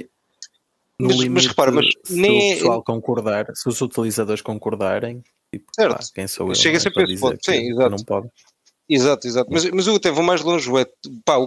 Mas- mas limite, repara, mas se nem é- o pessoal concordar, se os utilizadores concordarem, tipo, Certo. pá, quem sou eu Chega né, sempre a esse ponto. Sim, exato. não pode. Exato, exato. Mas, mas eu até vou mais longe. É, pá,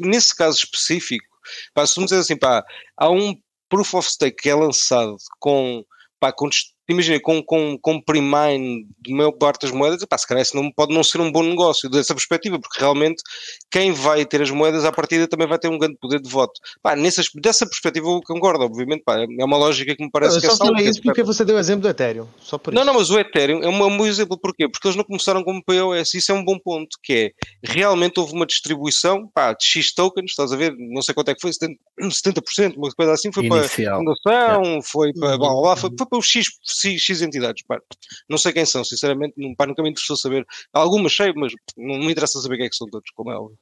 nesse caso específico, pá, se me dizer assim, pá, há um proof of stake que é lançado com, pá, com imagina, com, com, com pre-mine de maior parte das moedas, pá, se calhar isso não, pode não ser um bom negócio dessa perspectiva, porque realmente quem vai ter as moedas à partida também vai ter um grande poder de voto. Pá, nessas, dessa perspectiva eu concordo, obviamente, pá, é uma lógica que me parece eu que é só falei que é isso porque você deu o exemplo do Ethereum. Só por Não, isso. não, mas o Ethereum é um, é um bom exemplo, porquê? Porque eles não começaram como POS, isso é um bom ponto, que é, realmente houve uma distribuição, pá, de X tokens, estás a ver, não sei quanto é que foi, 70%, 70% uma coisa assim, foi para a Inicial. fundação, foi para, blá, blá, blá, Uhum. foi, foi para os X, X, entidades, pá, não sei quem são, sinceramente, não, pá, nunca me interessou saber, algumas sei, mas não me interessa saber quem é que são todos, como é óbvio.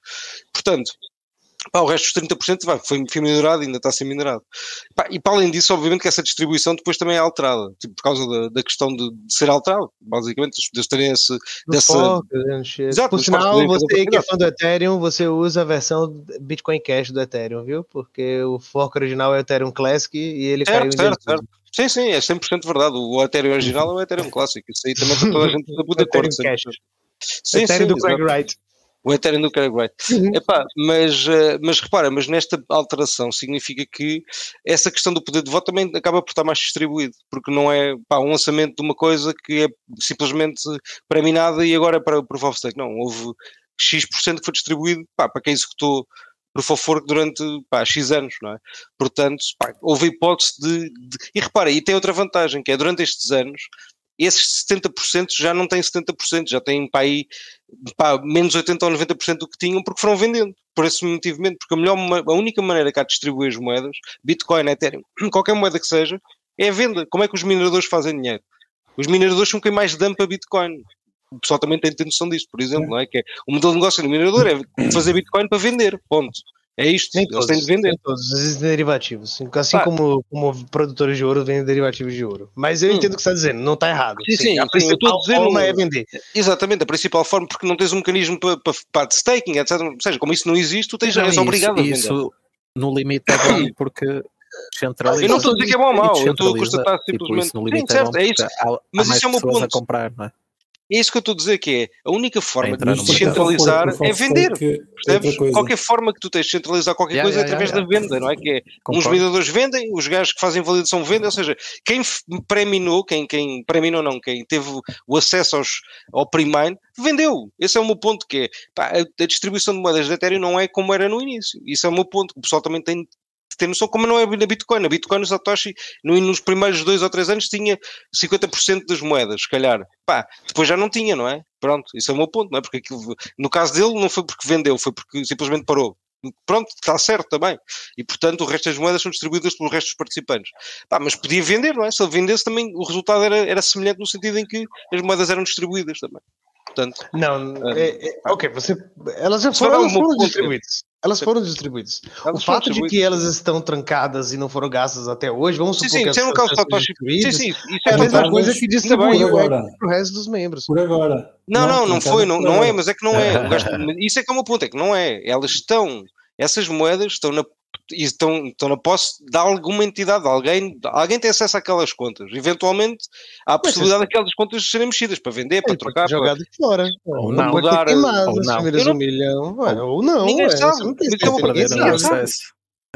Portanto, Pá, o resto dos 30% vai, foi, foi minerado e ainda está a ser minerado. Pá, e para além disso, obviamente que essa distribuição depois também é alterada, tipo, por causa da, da questão de, de ser alterado, basicamente, eles terem esse, No dessa- fork, né. Exato, Por sinal, você que é fã do Ethereum, você usa a versão Bitcoin Cash do Ethereum, viu? Porque o fork original é o Ethereum Classic e ele caiu em Certo, certo, desuso. certo. Sim, sim, é 100% verdade. O Ethereum original é o Ethereum clássico. Isso aí também está toda a gente O Ethereum acordo. Cash. Sim, Ethereum do Craig. Wright. O Ethereum do Craig Wright. Uhum. Epá, mas, eh, mas repara, mas nesta alteração significa que essa questão do poder de voto também acaba por estar mais distribuído, porque não é pá, um lançamento de uma coisa que é simplesmente preminada e agora é para Proof of Stake. Não, houve X% que foi distribuído pá, para quem executou Proof of Work durante pá, X anos, não é? Portanto, pá, houve hipótese de, de- E repara, e tem outra vantagem, que é durante estes anos, esses 70% já não têm 70%, já têm aí pá, menos 80% ou 90% do que tinham porque foram vendendo, por esse motivo mesmo, porque a, melhor, a única maneira que há de distribuir as moedas, Bitcoin, Ethereum, qualquer moeda que seja, é a venda. Como é que os mineradores fazem dinheiro? Os mineradores são quem mais dampa Bitcoin. O pessoal também tem de ter noção disso, por exemplo, não é? Que é, o modelo de negócio do minerador é fazer Bitcoin para vender, ponto. É isto, Nem eles todos, têm de vender. todos, existem derivativos. Assim Pá. como, como produtores de ouro vendem derivativos de ouro. Mas eu Hum. entendo o que está dizendo, não está errado. Sim, sim, a sim, eu estou a principal dizer forma é vender. Exatamente, a principal forma, porque não tens um mecanismo para, para, para de staking, etc. Ou seja, como isso não existe, tu tens, Não, és isso- obrigado a vender. Isso, no limite é bom porque centraliza. Eu não estou a dizer que é bom ou mau, eu estou a constatar tipo, simplesmente. isso no Sim, é certo, bom é isso. há, há Mas mais isso é o meu pessoas a ponto. comprar, não é? É isso que eu estou a dizer que é a única forma de nos descentralizar é vender. é Percebes? Qualquer forma que tu tens de centralizar qualquer Yeah, coisa é yeah, através yeah, da venda, não é? Que é uns vendedores vendem, os gajos que fazem validação vendem, ou seja, quem pré-minou, quem, quem pré-minou não, quem teve o acesso aos, ao pre-mine, vendeu. Esse é o meu ponto, que é, pá, a, a distribuição de moedas de Ethereum não é como era no início. Isso é o meu ponto, que o pessoal também tem de ter noção, como não é na Bitcoin. Na Bitcoin, o Satoshi, no, nos primeiros dois ou três anos, tinha 50% das moedas, se calhar. Pá, depois já não tinha, não é? Pronto, isso é o meu ponto, não é? Porque aquilo, no caso dele, não foi porque vendeu, foi porque simplesmente parou. Pronto, está certo também. E portanto, o resto das moedas são distribuídas pelo resto dos participantes. Pá, mas podia vender, não é? Se ele vendesse também, o resultado era, era semelhante no sentido em que as moedas eram distribuídas também. Portanto, Não, Ah, é- é- ok, você, elas já foram, elas foram distribuídas. Elas foram distribuídas. O elas fato são de que distribuídas. elas estão trancadas e não foram gastas até hoje, vamos Sim, supor sim, que é no elas são Satoshi. Sim, distribuídas, sim, isso é a é mesma Ainda coisa que distribuiu bem. o resto dos membros. Por agora. Não, não, não, por foi, não, não é, mas é que não é. O gasto- isso é que é o meu ponto, é que não é. Elas estão, essas moedas estão na, estão, estão na posse de alguma entidade, alguém, alguém tem acesso àquelas contas. Eventualmente há a possibilidade daquelas contas serem mexidas para vender, para trocar. para- jogado fora. Ou Não não. Mudar, ou não. um milhão. Ou não. Ninguém sabe. não Perderam ninguém o sabe. acesso.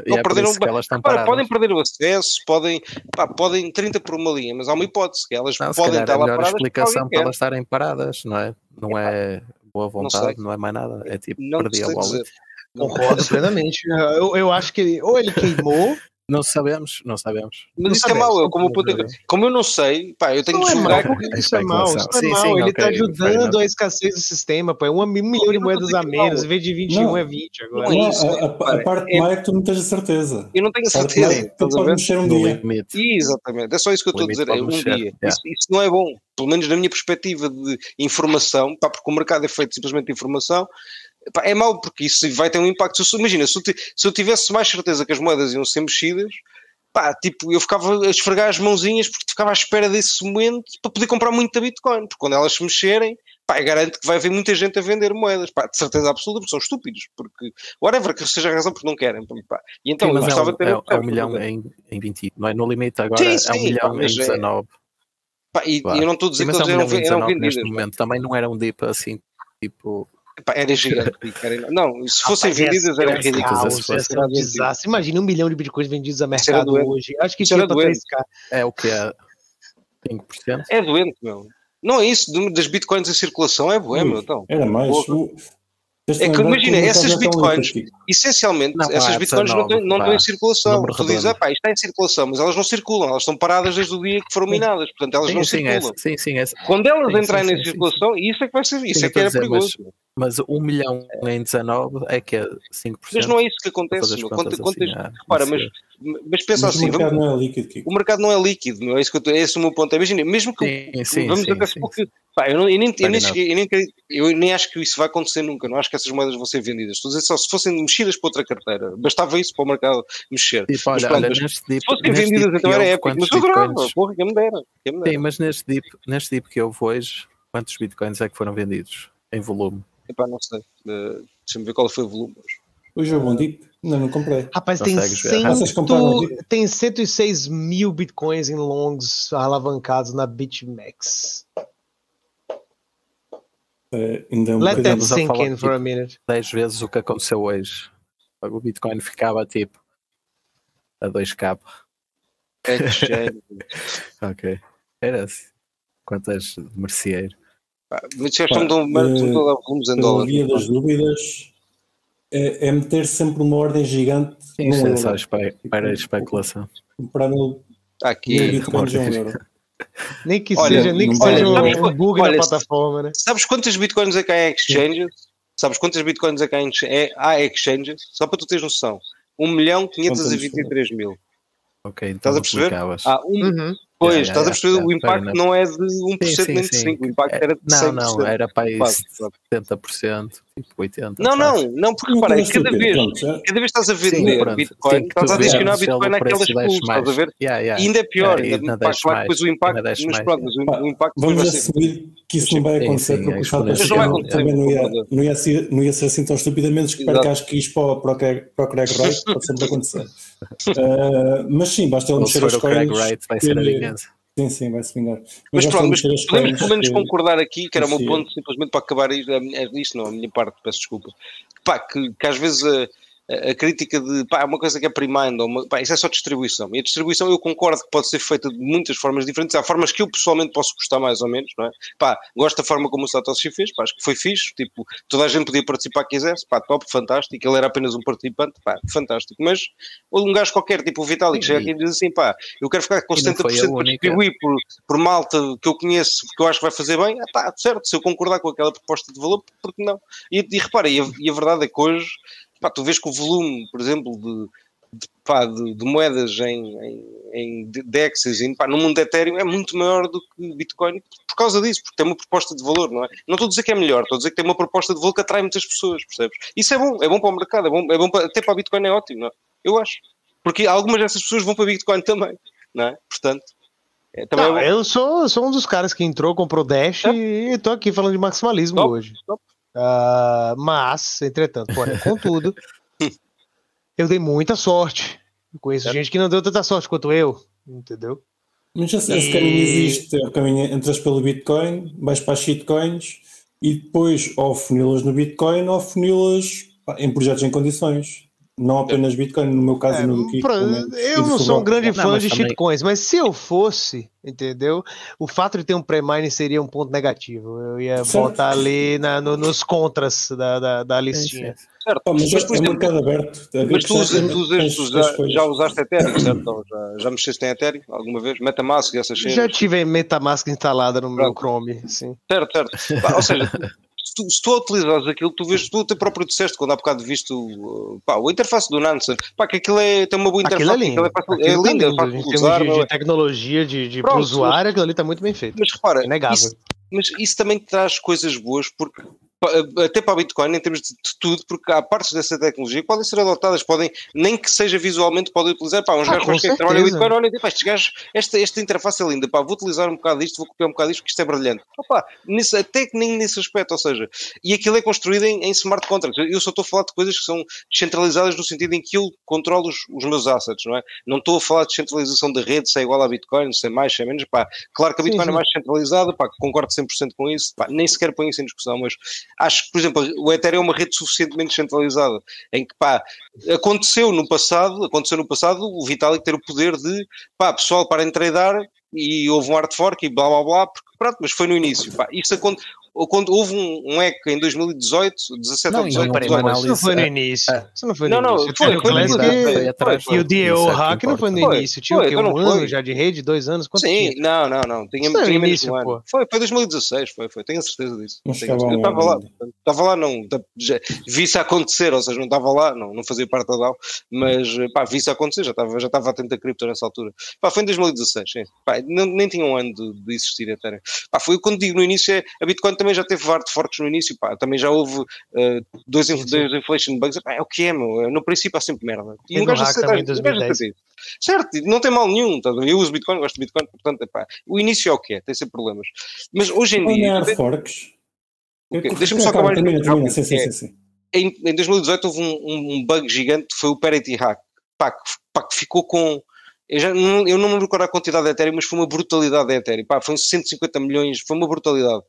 E Ou é perderam isso que elas estão Repara, paradas. podem perder o acesso, podem, pá, podem 30 por uma linha, mas há uma hipótese que elas Não, podem estar é a lá melhor paradas porque explicação para elas estarem paradas, não é? Não é boa vontade, sei. não, é mais nada. É tipo, Não perdi a dizer. Concordo plenamente. Eu, eu acho que ele, ou ele queimou. Não sabemos, não sabemos. Mas Não isso é sabemos, mau, eu, como, ponto- como eu não sei, pá, eu tenho Não de é julgar mal, que- que isso é mal? Isso é Sim, mal. sim, ele ok, tá ajudando fair a escassez do sistema, pô. É um milhão de moedas a que é menos. Em vez de 21, Não. é 20 agora. Não é isso, a, a- a parte é- má é que tu não tens a certeza. eu não tenho a certeza. é que tu mexer um dia. Exatamente, é só isso que eu estou a dizer, é um mexer, dia. yeah. Isso, isso não é bom, pelo menos na minha perspectiva de informação, pá, porque o mercado é feito simplesmente de informação, é mau porque isso vai ter um impacto. Imagina, se eu, ti- se eu tivesse mais certeza que as moedas iam ser mexidas, pá, tipo, eu ficava a esfregar as mãozinhas porque ficava à espera desse momento para poder comprar muita Bitcoin, porque quando elas se mexerem, pá, garanto que vai haver muita gente a vender moedas, pá, de certeza absoluta, porque são estúpidos, porque, whatever, que seja a razão porque não querem, pá. E então, Sim, eu é gostava um, de ter é, a é um milhão em, em 20, não é? No limite agora Sim, é um sim, milhão em é- 19. Pá, e, Claro. e eu não estou a dizer Sim, que mas é eles um eram, eram 19 vendidas, neste momento. Também não era um dip assim, tipo. Era gigante. Era- Não, se fossem Rapaz, vendidas era ridículo. caos, se fosse. esse era um desastre. Imagina um milhão de bitcoins vendidos a mercado hoje. Acho que Isso tinha para doente. 3K. É o que é 5%. É doente, meu. Não é isso, das bitcoins em circulação é bué, meu. Então. Era mais. O- É que imagina, essas bitcoins-. Essencialmente, Não, essas vá, bitcoins não, 19, têm- não vá. estão em circulação. Tu dizes, ah, pá, isto está em circulação, mas elas não circulam, elas estão paradas desde o dia que foram minadas, portanto elas Sim, não sim, é, circulam. sim, sim, é, Quando elas Sim, entrarem sim, em sim, sim, circulação, isso é que vai ser, isso Sim, é que era dizer, perigoso. mas um milhão em 19 é que é 5%. Mas não é isso que acontece, meu. quando assim, ah, repara, não mas. Mas pensa Mas assim, o mercado vamos- não é líquido, Kiko. o mercado não é líquido, meu. É, isso que eu, tô- é esse o meu ponto. Imagina, mesmo que Sim, sim, vamos sim, até sim. que pá, eu, não- eu nem, eu, nem eu nem queria- eu nem acho que isso vai acontecer nunca. Não acho que essas moedas vão ser vendidas. Estou a dizer só se fossem mexidas para outra carteira, bastava isso para o mercado mexer. Tipo, Mas olha, pronto, olha mas neste dip, Se fossem neste vendidas, então que era épico. Mas eu adorava, porra, quem me dera. Quem me Sim, dera. mas neste dip, neste dip que houve hoje, quantos bitcoins é que foram vendidos em volume? Epá, não sei. Eh, Deixa-me ver qual foi o volume. hoje. Hoje é bom dip. Ainda não comprei. Rapaz, tem, Consegues ver. 100, vocês compraram aqui? tem 106 mil bitcoins em longs alavancados na BitMEX. É, ainda é um Let that sink falar, in for a tipo, minute. 10 vezes o que aconteceu hoje. O Bitcoin ficava tipo a 2k. Exchange. Ok. Era assim. Quantas de merceeiro? Mas eh, estão a dar volumes em Pela dólares. via das dúvidas, é, é meter sempre uma ordem gigante Sim, é euro. só espe para especulação. Comprar mil, Está aqui. mil bitcoins a euro. Nem que Olha, seja, nem que seja um, um bug olha, na plataforma, né? Sabes quantas bitcoins é que há em exchanges? Sabes quantas bitcoins é que há em é, há exchanges? Só para tu teres noção. 1 milhão 523 mil. Ok, então Estás a perceber? Há um, Uhum. Pois, Yeah, estás a perceber? yeah, o impacto não é de 1% Sim, nem sim, de sim. 5%, o impacto É, era de não, 100%. não, era para aí Quase, quase. 70%, tipo 80%. Não, não, não, porque Não repara, é cada vez, cada vez estás a Sim, vender pronto. Bitcoin, Sim, estás a adicionar Bitcoin desce pools, estás a ver? Yeah, yeah. E ainda é pior, ainda, ainda que mais, depois o impacto, ainda mas pronto, mas o, impacto Vamos vai ser. assumir que isso não vai acontecer sim, porque é o fato exponencial. Mas não vai não, acontecer, também não ia, não, ia ser, não ia ser assim tão estupidamente que espero que acho que isto para, o- para, o Craig- para o Craig Wright pode sempre acontecer. Ah, mas sim, basta ele mexer as o Craig coisas. Wright, vai ser a vingança. Sim, sim, vai se vingar. Mas basta pronto, mas podemos coisas pelo menos que- concordar aqui, que era o meu ponto, simplesmente para acabar isto, a minha- isto não, a minha parte, peço desculpa. Pá, que, que às vezes a, a- crítica de pá, é uma coisa que é uma- pá, isso é só distribuição. E a distribuição eu concordo que pode ser feita de muitas formas diferentes. Há formas que eu pessoalmente posso gostar mais ou menos, não é? Pá, gosto da forma como o Satoshi fez, pá, acho que foi fixe, tipo, toda a gente podia participar que quisesse, pá, top, fantástico, ele era apenas um participante, pá, fantástico. Mas um gajo qualquer, tipo o Vitalik, chega aqui e diz assim, pá, eu quero ficar com E não foi a 70% para distribuir por, por malta que eu conheço, que eu acho que vai fazer bem, ah, tá, certo, se eu concordar com aquela proposta de valor, porque não? E, e repara, e a, e a verdade é que hoje, pá, tu vês que o volume, por exemplo, de, de, pá, de, de moedas em, em, em de- DEXs e, pá, no mundo Ethereum é muito maior do que Bitcoin por causa disso, porque tem uma proposta de valor, não é? Não estou a dizer que é melhor, estou a dizer que tem uma proposta de valor que atrai muitas pessoas, percebes? Isso é bom, é bom para o mercado, é bom, é bom para, até para a Bitcoin é ótimo, não é? Eu acho. Porque algumas dessas pessoas vão para Bitcoin também, não é? Portanto, é, também Não, é eu sou, sou um dos caras que entrou, comprou Dash É. e tô aqui falando de maximalismo Top, hoje. top. Ah, mas, entretanto, porém, contudo, eu dei muita sorte. Eu conheço gente que não deu tanta sorte quanto eu, entendeu? Mas esse, esse E- caminho existe. É o caminho, entras pelo Bitcoin, vais para as shitcoins e depois ou funilas no Bitcoin ou funilas em projetos em condições. Não apenas Bitcoin, no meu caso e no do Kiko. Pra- eu não sou um grande Não, fã de também- shitcoins, mas se eu fosse, entendeu? O fato de ter um pré-mine seria um ponto negativo. Eu ia Certo. botar ali na- no- nos contras da, da, da listinha. certo. Pá, mas Mas, é, por é exemplo, mercado aberto. Mas tu, é usas, que tu, tu tens já, coisas. já usaste Ethereum, certo? Então, já, já mexeste em Ethereum alguma vez? Metamask essas cenas? Já tive Metamask instalada no meu. Chrome, sim. Certo, certo. Ou seja, se tu, se tu utilizares aquilo, tu vês, tu até próprio disseste quando há bocado viste o, pá, a interface do Nansen, pá, que aquilo é, tem uma boa interface, Aquilo é lindo. aquilo é, fácil, é Aquilo tá lindo, é fácil de usar, de, não é? de tecnologia, de, de Pronto, pro usuário, aquilo ali tá muito bem feito. mas repara, É negável. isso, mas isso também traz coisas boas, porque até para a Bitcoin, em termos de, de tudo, porque há partes dessa tecnologia que podem ser adotadas, podem, nem que seja visualmente, podem utilizar, pá, uns Ah, gajos que trabalham certeza. Bitcoin, olhem, pá, estes gajos, esta, esta interface é linda, pá, vou utilizar um bocado disto, vou copiar um bocado disto, porque isto é brilhante. Opa, nesse, até que nem nesse aspecto, ou seja, e aquilo é construído em, em smart contracts. Eu só estou a falar de coisas que são descentralizadas no sentido em que eu controlo os, os meus assets, não é? Não estou a falar de descentralização da rede, se é igual a Bitcoin, se é mais, se é menos, pá, claro que a Sim, Bitcoin sim. é mais centralizada, pá, concordo 100% com isso, pá, nem sequer ponho isso em discussão, mas acho que, por exemplo, o Ethereum é uma rede suficientemente centralizada, em que, pá, aconteceu no passado, aconteceu no passado o Vitalik ter o poder de, pá, pessoal, parem de tradar e houve um hard fork e blá blá blá, porque, pronto, mas foi no início, pá, isto aconteceu, quando houve um, um em 2018, 17 Não, ou e 18, não Peraí, tem mas análise, isso não foi no é- início. é. Isso não foi no Não, não, início. foi, Tinha o foi Classic no início. Foi E o é que Hack não foi no início. Tinha Foi, o quê? Um não ano já de rede? Dois anos? Quanto Sim, tinha? não, não, não. Tinha, não era tinha menos início, um ano. pô. Foi, foi 2016, foi, foi. Tenho a certeza disso. Não Tenho chegava a a certeza. Eu estava lá. Estava lá, não. vi isso acontecer, ou seja, não estava lá, não, não fazia parte da DAO, mas pá, vi isso acontecer, já estava, já estava atento a cripto nessa altura. Pá, foi em 2016, sim. Pá, não, nem tinha um ano de, de existir Ethereum. Pá, foi quando digo no início, é, a Bitcoin também já teve hard forks no início, pá, também já houve eh, dois, inf- dois inflation bugs, pá, é o que é, meu, no princípio há sempre merda. E um gajo hack aceita- também, gajo 2010. aceita isso. Certo, não tem mal nenhum. tá? Eu uso Bitcoin, gosto de Bitcoin, portanto, epá, o início é o que é, tem sempre problemas. Mas hoje em dia, hard forks. Deixa-me só Acaba, acabar termina, termina, sim, sim, é- sim, sim. em, em 2018 houve um, um- um bug gigante, foi o Parity Hack, pá, que, pá, que ficou com. Eu, já não, eu não me recordo a quantidade de Ethereum, mas foi uma brutalidade de Ethereum. Pá, foi 150 milhões, foi uma brutalidade.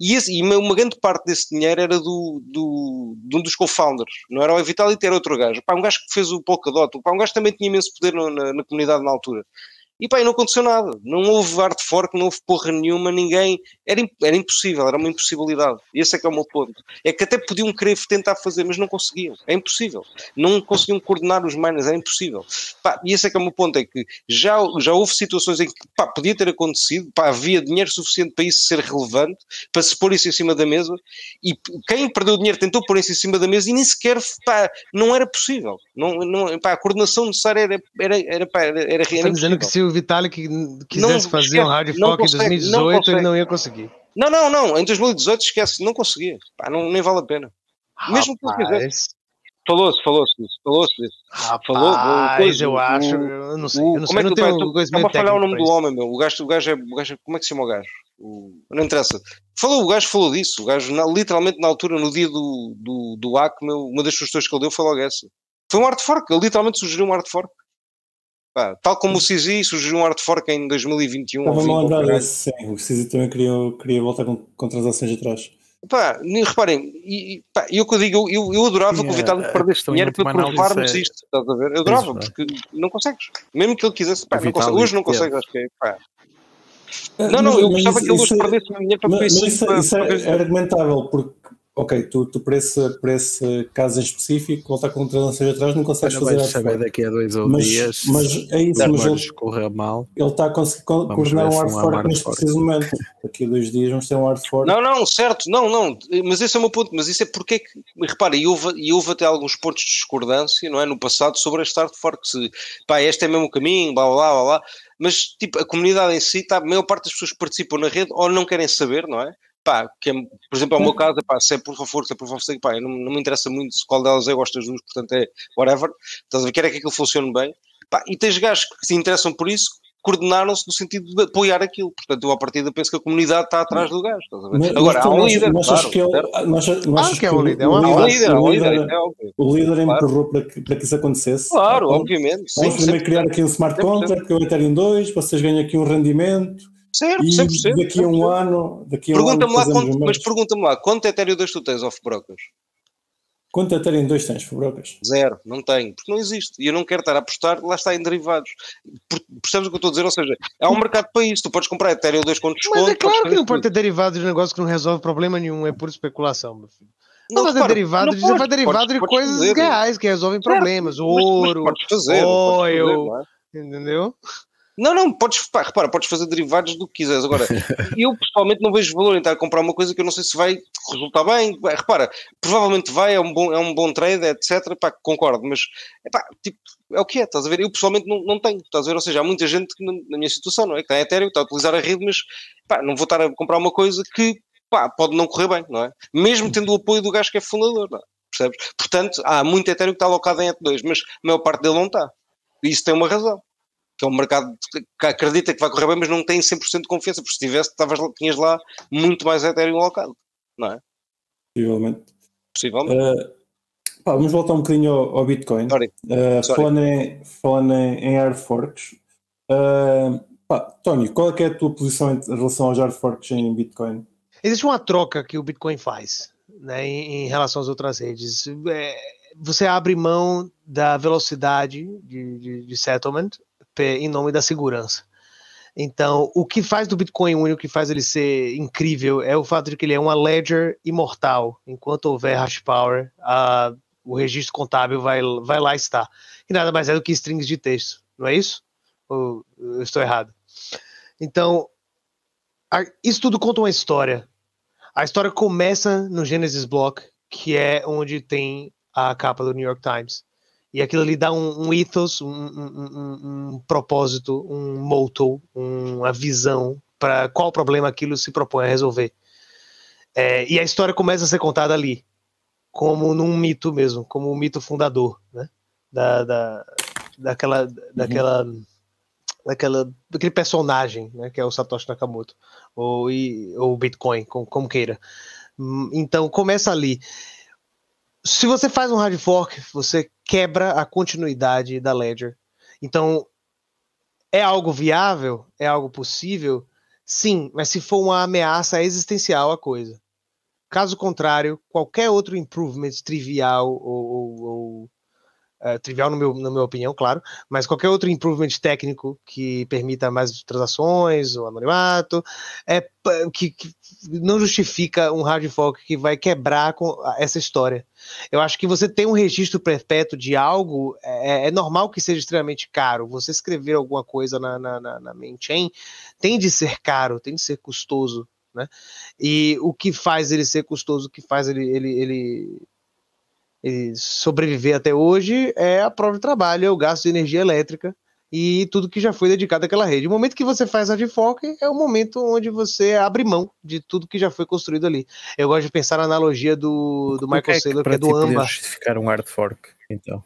E, esse- e uma, uma grande parte desse dinheiro era do, do, de um dos co-founders, não era o Vitality, era outro gajo. Pá, um gajo que fez o Polkadot, pá, um gajo que também tinha imenso poder no- na, na comunidade na altura. E pá, e não aconteceu nada. Não houve hard fork, não houve porra nenhuma, ninguém. Era, era impossível, era uma impossibilidade. E esse é que é o meu ponto. É que até podiam querer tentar fazer, mas não conseguiam. É impossível. Não conseguiam coordenar os miners, é impossível. Pá, e esse é que é o meu ponto. É que já, já houve situações em que pá, podia ter acontecido, pá, havia dinheiro suficiente para isso ser relevante, para se pôr isso em cima da mesa, e quem perdeu dinheiro tentou pôr isso em cima da mesa e nem sequer, pá, não era possível. Não, não, pá, a coordenação necessária era, era, era, pá, era, era, era que impossível. O Vitalik quisesse fazer um hard fork em 2018, ele não ia conseguir. Não, não, não. Em 2018 esquece, não conseguia. Pá, não, nem vale a pena. Mesmo que ele quisesse. Falou-se, falou-se disso, falou-se disso. Falou, coisa, eu acho, eu não sei, eu não como sei, é que não tenho tu, coisa meio falhar o nome do homem, meu. O gajo, o gajo é, o gajo é- como é que se chama o gajo? O- não interessa. Falou, o gajo falou disso. O gajo, na- literalmente, na altura, no dia do, do, do hack, meu, uma das sugestões que ele deu foi logo essa. Foi um hard fork, ele literalmente sugeriu um hard fork. Pá, tal como o CZ sugeriu um hard fork em 2021. ou Estava-me a 20, lembrar caralho. desse, sim. O Cisi também queria, queria voltar com, com transações atrás. Pá, reparem, e, pá, eu que eu digo, eu, eu, adorava Sim, que o Vitalik perdesse dinheiro para provarmos é- isto, estás a ver? Eu adorava, Isso, é? porque não consegues. Mesmo que ele quisesse, pá, não consegue. Hoje não consegue, acho que é, pá. Ah, Não, não, mas- eu gostava que ele hoje isso é- perdesse dinheiro para Mas, isso, isso é, é argumentável, porque, ok, tu, tu para, esse, para esse caso em específico, voltar com transações atrás, não consegues Não fazer vais saber daqui a dois ou Mas, dias. mas é isso, mas ele, correr mal. ele está a conseguir coordenar ver um hard um fork neste preciso momento. Daqui a dois dias vamos ter um hard fork. Não, não, certo, não, não, mas esse é o meu ponto, mas isso é porque é que, repara, e houve, e houve até alguns pontos de discordância, não é, no passado sobre este hard fork, se, pá, este é mesmo o caminho, blá, blá, blá, blá, mas, tipo, a comunidade em si, tá, a maior parte das pessoas que participam na rede ou não querem saber, não é, pá, que é, por exemplo, é o meu caso, pá, se é por favor, se é por favor, pá, não, não me interessa muito se qual delas é, eu gosto das duas, portanto é whatever, estás a ver, quero é que aquilo funcione bem, pá, e tens gajos que se interessam por isso, coordenaram-se no sentido de apoiar aquilo, portanto eu à partida penso que a comunidade está atrás do gajo, estás a ver? Mas- Agora, mas há um líder, não achas claro, que não achas- não Claro achas que é um o- líder, é o um líder- líder, há um o líder, líder- é óbvio. O líder Claro. empurrou para que, para que isso acontecesse. Claro, Vamos- obviamente. Sim, Vamos primeiro 100%. criar aqui um smart 100%. contract, que é o Ethereum 2, vocês ganham aqui um rendimento Certo, e 100%. daqui a um ano, daqui a um ano Pergunta-me lá, quanto, um mas pergunta-me lá, quanto Ethereum 2 tu tens off-brokers? Quanto Ethereum 2 tens, Fabrocas? Zero, não tenho, porque não existe. E eu não quero estar a apostar, lá está em derivados. Percebes o que eu estou a dizer? Ou seja, há um mercado para isso. Tu podes comprar Ethereum 2 com desconto. Mas é claro que fazer não pode ter tudo. derivado de um negócio que não resolve problema nenhum, é pura especulação, meu filho. Não, fazer repara, derivado, não podes, derivado de coisas fazer. reais que resolvem problemas. Certo, mas- mas Ouro, fazer, podes fazer, não é? entendeu? Não, não, podes, pá, repara, podes fazer derivados do que quiseres. Agora, eu pessoalmente não vejo valor em estar a comprar uma coisa que eu não sei se vai resultar bem. Repara, provavelmente vai, é um bom, é um bom trade, etc. Pá, concordo, mas epá, tipo, é o que é, estás a ver? Eu pessoalmente não, não tenho, estás a ver? Ou seja, há muita gente que, na, minha situação, não é? Que está em Ethereum, está a utilizar a rede, mas pá, não vou estar a comprar uma coisa que pá, pode não correr bem, não é? Mesmo tendo o apoio do gajo que é fundador, não é? percebes? Portanto, há muito Ethereum que está alocado em ET2, mas a maior parte dele não está. E isso tem uma razão que é um mercado que acredita que vai correr bem, mas não tem 100% de confiança, porque se tivesse, estavas lá- tinhas lá muito mais Ethereum alocado, não é? Possivelmente. Possivelmente. Uh, pá, vamos voltar um bocadinho ao, ao Bitcoin. Sorry. Uh, Sorry. falando em, falando em, em hard forks, uh, pá, Tony, qual é, que é a tua posição em relação aos hard forks em Bitcoin? Existe uma troca que o Bitcoin faz né, em, em relação às outras redes. É, você abre mão da velocidade de, de, de settlement em nome da segurança. Então, o que faz do Bitcoin único, o que faz ele ser incrível, é o fato de que ele é uma ledger imortal. Enquanto houver hash power, a- o registro contábil vai, vai lá estar. E nada mais é do que strings de texto, não é isso? Ou eu estou errado? Então, a- isso tudo conta uma história. A história começa no Genesis Block, que é onde tem a capa do New York Times. E aquilo ali dá um, um ethos, um, um- um- propósito, um motto, uma visão para qual problema aquilo se propõe a resolver. É, e a história começa a ser contada ali, como num mito mesmo, como um mito fundador, né? Da, da, daquela, daquela, daquela, daquele personagem, né? Que é o Satoshi Nakamoto, ou, ou o Bitcoin, como, como queira. Hum, Então começa ali. Se você faz um hard fork, você quebra a continuidade da ledger. Então é algo viável? É algo possível? Sim, mas se for uma ameaça existencial à coisa. Caso contrário, qualquer outro improvement trivial ou, ou- ou, eh, trivial no meu, na minha opinião, claro, mas qualquer outro improvement técnico que permita mais transações ou anonimato, é que, que não justifica um hard fork que vai quebrar com essa história. Eu acho que você tem um registro perpétuo de algo, é, é normal que seja extremamente caro. Você escrever alguma coisa na, na, na, na main chain tem de ser caro, tem de ser custoso. Né? E o que faz ele ser custoso, o que faz ele, ele, ele sobreviver até hoje é a prova de trabalho, é o gasto de energia elétrica e tudo que já foi dedicado àquela rede. O momento que você faz hard fork é o momento onde você abre mão de tudo que já foi construído ali. Eu gosto de pensar na analogia do, do Michael é Saylor, que, é do AMBA. justificar um hard fork, então.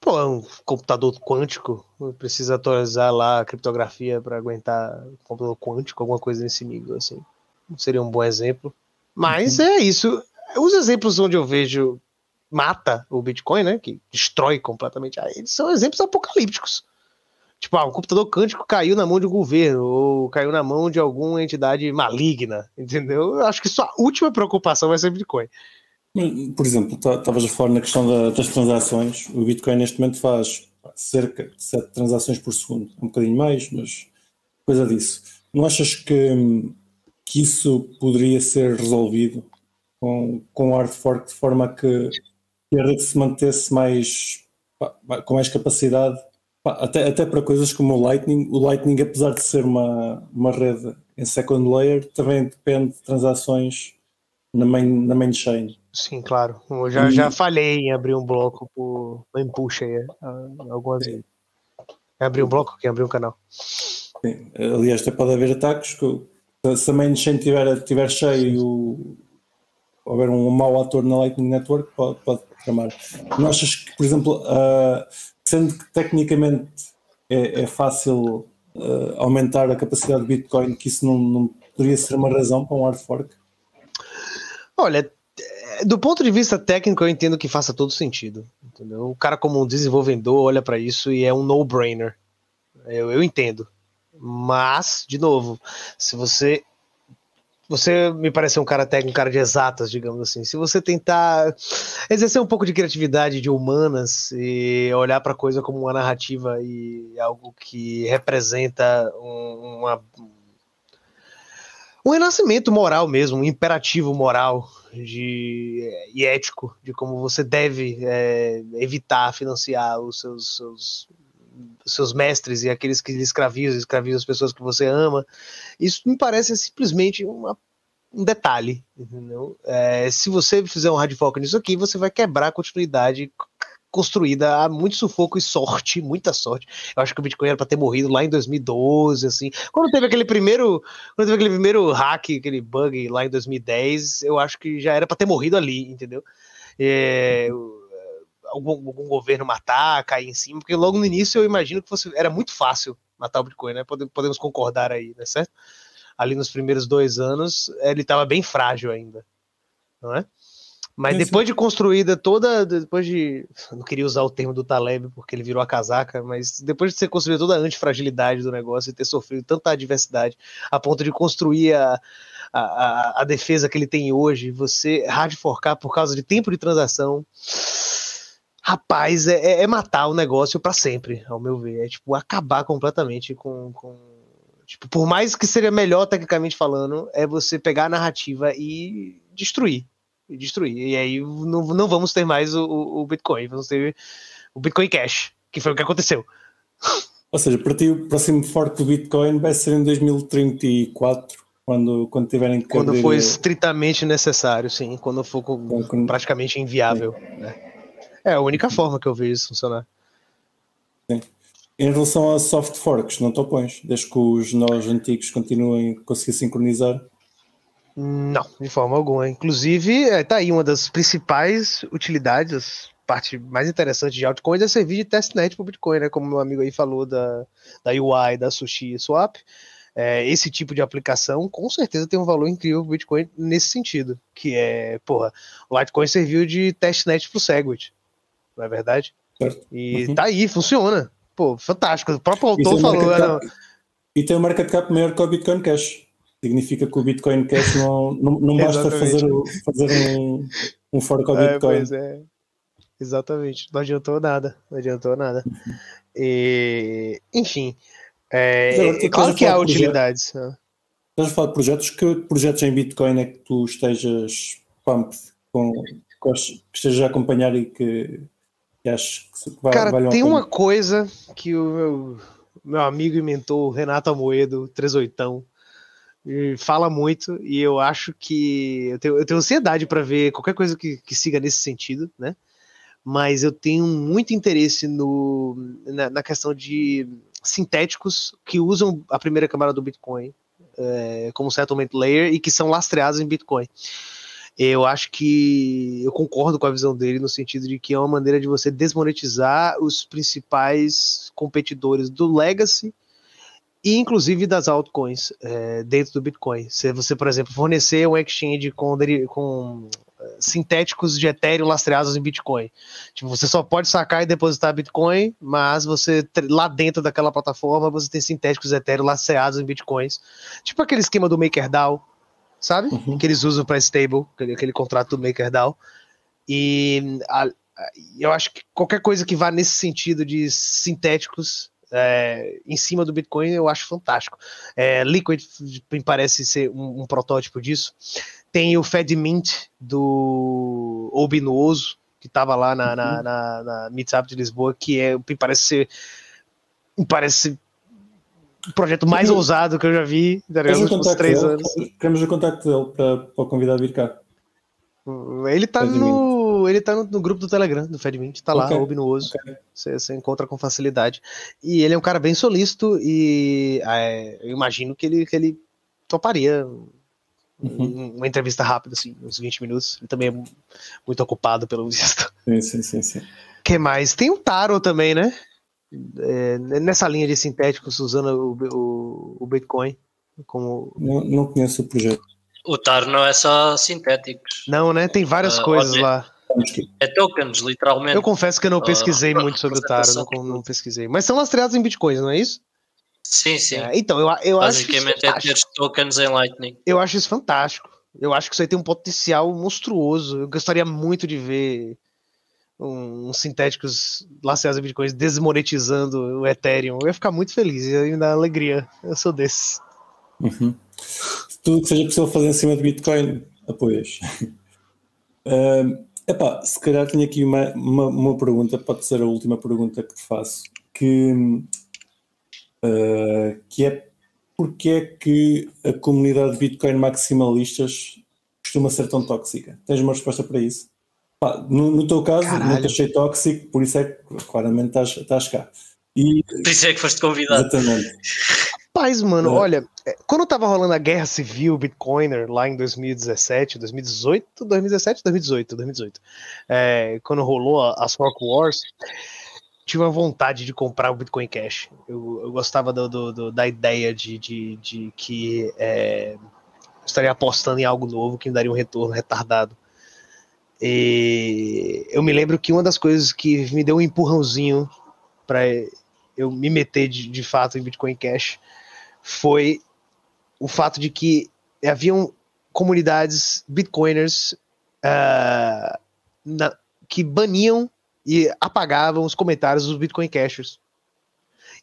Pô, é um computador quântico, precisa atualizar lá a criptografia para aguentar um computador quântico, alguma coisa nesse nível, assim. Seria um bom exemplo. Mas é isso. Os exemplos onde eu vejo mata o Bitcoin, né, que destrói completamente, eles são exemplos apocalípticos. Tipo, ah, um computador quântico caiu na mão de um governo, ou caiu na mão de alguma entidade maligna, entendeu? Eu acho que sua última preocupação vai ser Bitcoin. Por exemplo, estavas a falar na questão da- das transações. O Bitcoin neste momento faz cerca de 7 transações por segundo. Um bocadinho mais, mas coisa disso. Não achas que, que isso poderia ser resolvido com, com hard fork de forma a que que a rede se mantesse mais pá, com mais capacidade? Pá, até, até para coisas como o Lightning. O Lightning, apesar de ser uma, uma rede em second layer, também depende de transações na main, na main chain. Sim, claro. Eu já, já falhei em abrir um bloco por em puxa aí, ah, algumas vezes. Abrir um bloco que abrir um canal. Sim. Aliás, até pode haver ataques que se a main chain estiver tiver cheio e houver um mau ator na Lightning Network, pode, pode tramar. Não achas que, por exemplo, ah, sendo que tecnicamente é, é fácil ah, aumentar a capacidade de Bitcoin, que isso não, não poderia ser uma razão para um hard fork? Olha, do ponto de vista técnico, eu entendo que faça todo sentido. Entendeu? O cara, como um desenvolvedor, olha para isso e é um no-brainer. Eu, eu entendo. Mas, de novo, se você. Você me parece um cara técnico, um cara de exatas, digamos assim. Se você tentar exercer um pouco de criatividade de humanas e olhar para a coisa como uma narrativa e algo que representa um- uma, um renascimento moral mesmo, um imperativo moral de, e ético de como você deve é, evitar financiar os seus, seus, seus mestres e aqueles que escravizam, escravizam as pessoas que você ama. Isso me parece simplesmente uma, um detalhe. É, se você fizer um hard fork nisso aqui, você vai quebrar a continuidade construída há muito sufoco e sorte, muita sorte. Eu acho que o Bitcoin era para ter morrido lá em 2012, assim. Quando teve aquele primeiro, quando teve aquele primeiro hack, aquele bug lá em 2010, eu acho que já era para ter morrido ali, entendeu? É, algum, algum governo matar, cair em cima, porque logo no início eu imagino que fosse, era muito fácil matar o Bitcoin, né? Pode- Podemos concordar aí, né? Certo? Ali nos primeiros dois anos, ele estava bem frágil ainda, não é? Mas depois de construída toda, depois de. Não queria usar o termo do Taleb porque ele virou a casaca, mas depois de ser construída toda a antifragilidade do negócio e ter sofrido tanta adversidade a ponto de construir a, a, a, a defesa que ele tem hoje, você hard forcar por causa de tempo de transação. Rapaz, é, é- é matar o negócio para sempre, ao meu ver. É tipo acabar completamente com. com tipo, por mais que seja melhor tecnicamente falando, é você pegar a narrativa e destruir e destruir. E aí não, não vamos ter mais o, o- Bitcoin, vamos ter o Bitcoin Cash, que foi o que aconteceu. Ou seja, para ti o próximo fork do Bitcoin vai ser em 2034, quando, quando tiverem que Quando for estritamente necessário, sim. Quando for com- quando- praticamente inviável. né? É a única forma que eu vejo isso funcionar. Em relação a soft forks, não te opões, desde que os nós antigos continuem a conseguir sincronizar. Não, de forma alguma. Inclusive, é, tá aí uma das principais utilidades, a parte mais interessante de altcoins é servir de testnet para o Bitcoin, né? Como meu amigo aí falou da, da UI, da Sushi Swap. É, esse tipo de aplicação com certeza tem um valor incrível para o Bitcoin nesse sentido, que é, porra, o Litecoin serviu de testnet para o Segwit, não é verdade? Certo. E Uhum. tá aí, funciona. Pô, fantástico. O próprio autor falou. market "Ah, não, cap, e tem um market cap maior que o Bitcoin Cash. Significa que o Bitcoin Cash não, não, não basta fazer, fazer um, um fork ao É, Bitcoin. pois é. Exatamente. Não adiantou nada. Não adiantou nada. E, enfim. é, é claro que há utilidades. né? Estás a falar de projetos? Que projetos em Bitcoin é que tu estejas pumped com, que estejas a acompanhar e que, que achas que vai, Cara, a tem uma coisa que o meu, meu amigo e mentor, Renato Amoedo, 38, e fala muito, e eu acho que. Eu tenho, eu tenho ansiedade para ver qualquer coisa que, que siga nesse sentido, né? Mas eu tenho muito interesse no, na, na questão de sintéticos que usam a primeira camada do Bitcoin é, como settlement layer e que são lastreados em Bitcoin. Eu acho que eu concordo com a visão dele no sentido de que é uma maneira de você desmonetizar os principais competidores do Legacy e inclusive das altcoins é, dentro do Bitcoin. Se você, por exemplo, fornecer um exchange com, com é, sintéticos de Ethereum lastreados em Bitcoin. Tipo, você só pode sacar e depositar Bitcoin, mas você lá dentro daquela plataforma você tem sintéticos Ethereum lastreados em Bitcoins. Tipo aquele esquema do MakerDAO, sabe? Uhum. Que eles usam para stable, aquele, aquele, contrato do MakerDAO. E a, eu acho que qualquer coisa que vá nesse sentido de sintéticos é, em cima do Bitcoin eu acho fantástico. É, Liquid me parece ser um, um, protótipo disso. Tem o FedMint do Obinuoso, que estava lá na, uhum. na, na, na Meetup de Lisboa, que é, me parece ser. Me parece o projeto mais ousado que eu já vi nos últimos três dele, anos. Queremos o contato dele para, para o convidar a vir cá. Ele tá no. Ele tá no, no, grupo do Telegram, do FedMint, tá okay. lá. Okay. Você, você, encontra com facilidade. E ele é um cara bem solícito e é, eu imagino que ele, que ele toparia uhum. uma entrevista rápida, assim, uns 20 minutos. Ele também é muito ocupado, pelo visto. Sim, sim, sim. sim. que mais? Tem o Taro também, né? É, nessa linha de sintéticos usando o, o, o Bitcoin como não, não, conheço o projeto. O TAR não é só sintéticos. Não né? Tem várias uh, coisas lá. é tokens literalmente. Eu confesso que eu não ah, pesquisei uh, muito sobre o TAR não, não, pesquisei. Mas são lastreados em Bitcoins não é isso? Sim sim. É, então eu, eu basicamente acho é ter tokens em Lightning. Eu acho isso fantástico. Eu acho que isso aí tem um potencial monstruoso. Eu gostaria muito de ver uns sintéticos laceados em bitcoins desmonetizando o Ethereum, eu ia ficar muito feliz, ia me dar alegria. Eu sou desses. Uhum. Tudo que seja possível fazer em cima de Bitcoin, apoias. uh, epá, se calhar tenho aqui uma, uma, uma, pergunta, pode ser a última pergunta que te faço, que, uh, que é porque é que a comunidade de Bitcoin maximalistas costuma ser tão tóxica? Tens uma resposta para isso? Pá, no, no, teu caso, Caralho. não te achei tóxico, por isso é que claramente estás, estás cá. E, por isso é que foste convidado. Exatamente. Paz, mano, é. olha, é, quando tava rolando a guerra civil Bitcoiner lá em 2017, 2018, 2017, 2018, 2018, é, quando rolou as Rock Wars, tive uma vontade de comprar o Bitcoin Cash. Eu, eu gostava do, do, do, da ideia de, de, de que é, estaria apostando em algo novo que me daria um retorno retardado. E eu me lembro que uma das coisas que me deu um empurrãozinho para eu me meter de, de fato em Bitcoin Cash foi o fato de que haviam comunidades bitcoiners uh, na, que baniam e apagavam os comentários dos Bitcoin Cashers.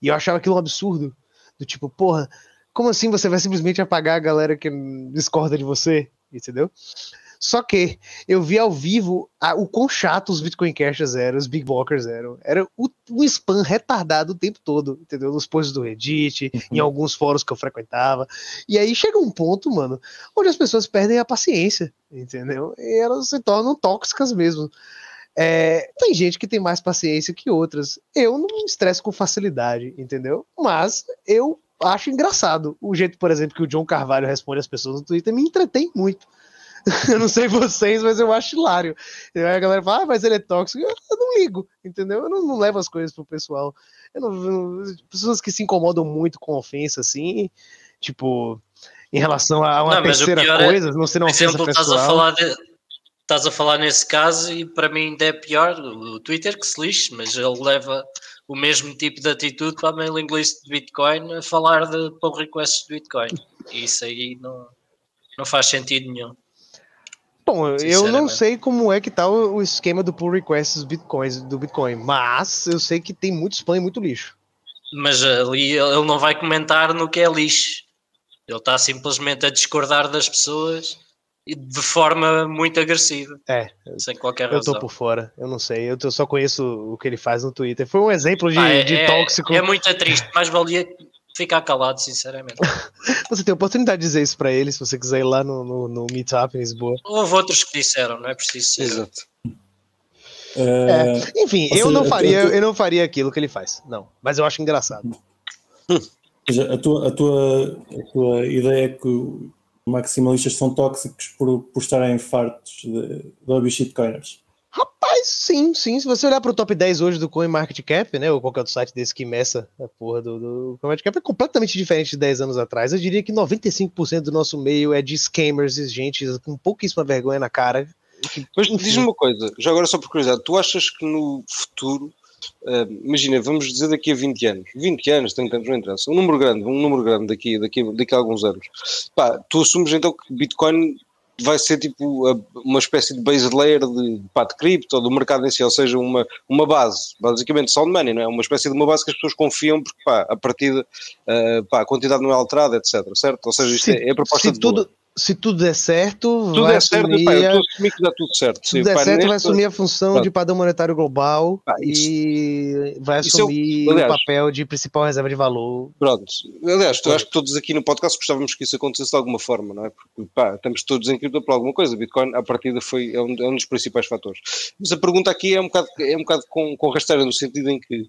E eu achava aquilo um absurdo. Do tipo, porra, como assim você vai simplesmente apagar a galera que discorda de você? Entendeu? Só que eu vi ao vivo a, o quão chato os Bitcoin Cashers eram, os Big Blockers eram. Era o, o spam retardado o tempo todo, entendeu? Nos posts do Reddit, uhum. em alguns fóruns que eu frequentava. E aí chega um ponto, mano, onde as pessoas perdem a paciência, entendeu? E elas se tornam tóxicas mesmo. É, tem gente que tem mais paciência que outras. Eu não me estresso com facilidade, entendeu? Mas eu acho engraçado o jeito, por exemplo, que o John Carvalho responde as pessoas no Twitter me entretém muito. eu não sei vocês, mas eu acho hilário. E a galera fala, ah, mas ele é tóxico. Eu, não ligo, entendeu? Eu não, não, levo as coisas pro pessoal. Eu não, pessoas que se incomodam muito com ofensa, assim, tipo, em relação a uma não, terceira é coisa, é, não ser uma ofensa pessoal. Estás a falar de, estás a falar nesse caso e para mim ainda é pior o Twitter que se lixe, mas ele leva o mesmo tipo de atitude para a mailing list de Bitcoin a falar de pull requests de Bitcoin. E isso aí não, não faz sentido nenhum. Bom, eu não sei como é que tá o, esquema do pull requests do Bitcoin, do Bitcoin, mas eu sei que tem muito spam e muito lixo. Mas ali ele não vai comentar no que é lixo. Ele está simplesmente a discordar das pessoas de forma muito agressiva. É. Sem qualquer razão. Eu estou por fora, eu não sei. Eu só conheço o que ele faz no Twitter. Foi um exemplo de, ah, é, de tóxico. É, é muito triste, mas valia ficar calado, sinceramente. você tem a oportunidade de dizer isso para ele, se você quiser ir lá no, no, no Meetup em Lisboa. Houve outros que disseram, não é preciso ser. Exato. É, enfim, eu não faria, eu não faria aquilo que ele faz. Não, mas eu acho engraçado. Ou seja, a tua, a, tua, a tua ideia é que maximalistas são tóxicos por, por estarem fartos de, de shitcoiners. Rapaz, sim, sim. Se você olhar pro top 10 hoje do CoinMarketCap, né, ou qualquer outro site desse que meça a porra do, do CoinMarketCap, é completamente diferente de 10 anos atrás. Eu diria que 95% do nosso meio é de scammers gente com pouquíssima vergonha na cara. Mas diz-me uma coisa, já agora só por curiosidade, tu achas que no futuro, uh, imagina, vamos dizer daqui a 20 anos, 20 anos, 30 anos, não interessa, um número grande, um número grande daqui, daqui, daqui a alguns anos, pá, tu assumes então que Bitcoin vai ser tipo uma espécie de base layer de, pá, de cripto ou do mercado em si, ou seja, uma, uma base, basicamente sound money, não é? Uma espécie de uma base que as pessoas confiam porque pá, a partida, uh, pá, a quantidade não é alterada, etc. Certo? Ou seja, isto é, é a proposta de tudo, valor. Se tudo der certo, Tudo vai é certo, assumir pá, eu assumir que dá tudo certo. Se tudo der certo, vai assumir a função Pronto. de padrão monetário global Ah, e vai é assumir aliás- o papel de principal reserva de valor. Pronto, aliás, tu acho que todos aqui no podcast gostávamos que isso acontecesse de alguma forma, não é? Porque pá, estamos todos em cripto por alguma coisa. Bitcoin, à partida, foi, é, um, é um dos principais fatores. Mas a pergunta aqui é um bocado, é um bocado com, com rasteira, no sentido em que,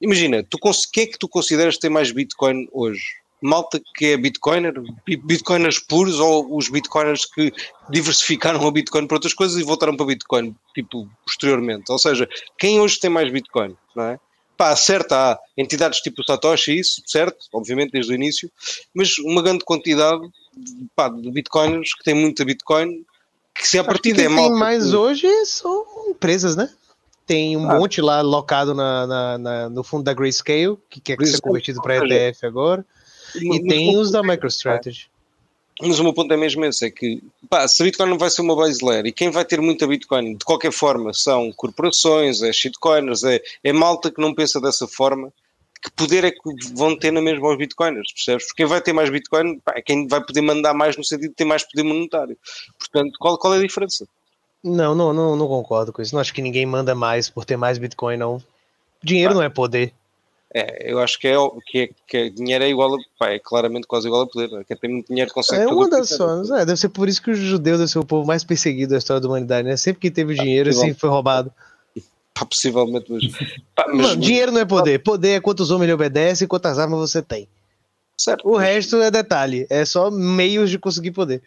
imagina, tu, quem é que tu consideras ter mais Bitcoin hoje? Malta que é Bitcoiner, Bi- Bitcoiners puros ou os Bitcoiners que diversificaram a Bitcoin para outras coisas e voltaram para Bitcoin, tipo, posteriormente? Ou seja, quem hoje tem mais Bitcoin, não é? Pá, certo, há entidades tipo Satoshi, isso, certo, obviamente desde o início, mas uma grande quantidade pá, de bitcoiners que têm muita bitcoin, que se a partida quem é mal. mais hoje são empresas, né? Tem um Ah. monte lá locado na, na- na- no fundo da Grayscale, que quer ser Grayscale, convertido para ETF agora, e tem os da MicroStrategy. Mas o meu ponto é mesmo esse, é que pá, se a Bitcoin não vai ser uma base layer e quem vai ter muita Bitcoin de qualquer forma são corporações, é shitcoiners, é, é malta que não pensa dessa forma, que poder é que vão ter na mesma aos Bitcoiners, percebes? Porque quem vai ter mais Bitcoin pá, é quem vai poder mandar mais no sentido de ter mais poder monetário. Portanto, qual, qual é a diferença? Não, não, não, não concordo com isso. Não acho que ninguém manda mais por ter mais Bitcoin, não. Dinheiro não é poder. É, eu acho que é, que é que dinheiro é igual a, pá, é claramente quase igual a poder. é? Quem tem muito dinheiro consegue É uma das formas. É, deve ser por isso que os judeus devem ser o povo mais perseguido da história da humanidade, né? Sempre que teve dinheiro, igual. sempre foi roubado. Pá, possivelmente, mas, pá, mas- Não, dinheiro não é poder. Poder é quantos homens lhe obedecem e quantas armas você tem. certo, O resto é detalhe. É só meios de conseguir poder.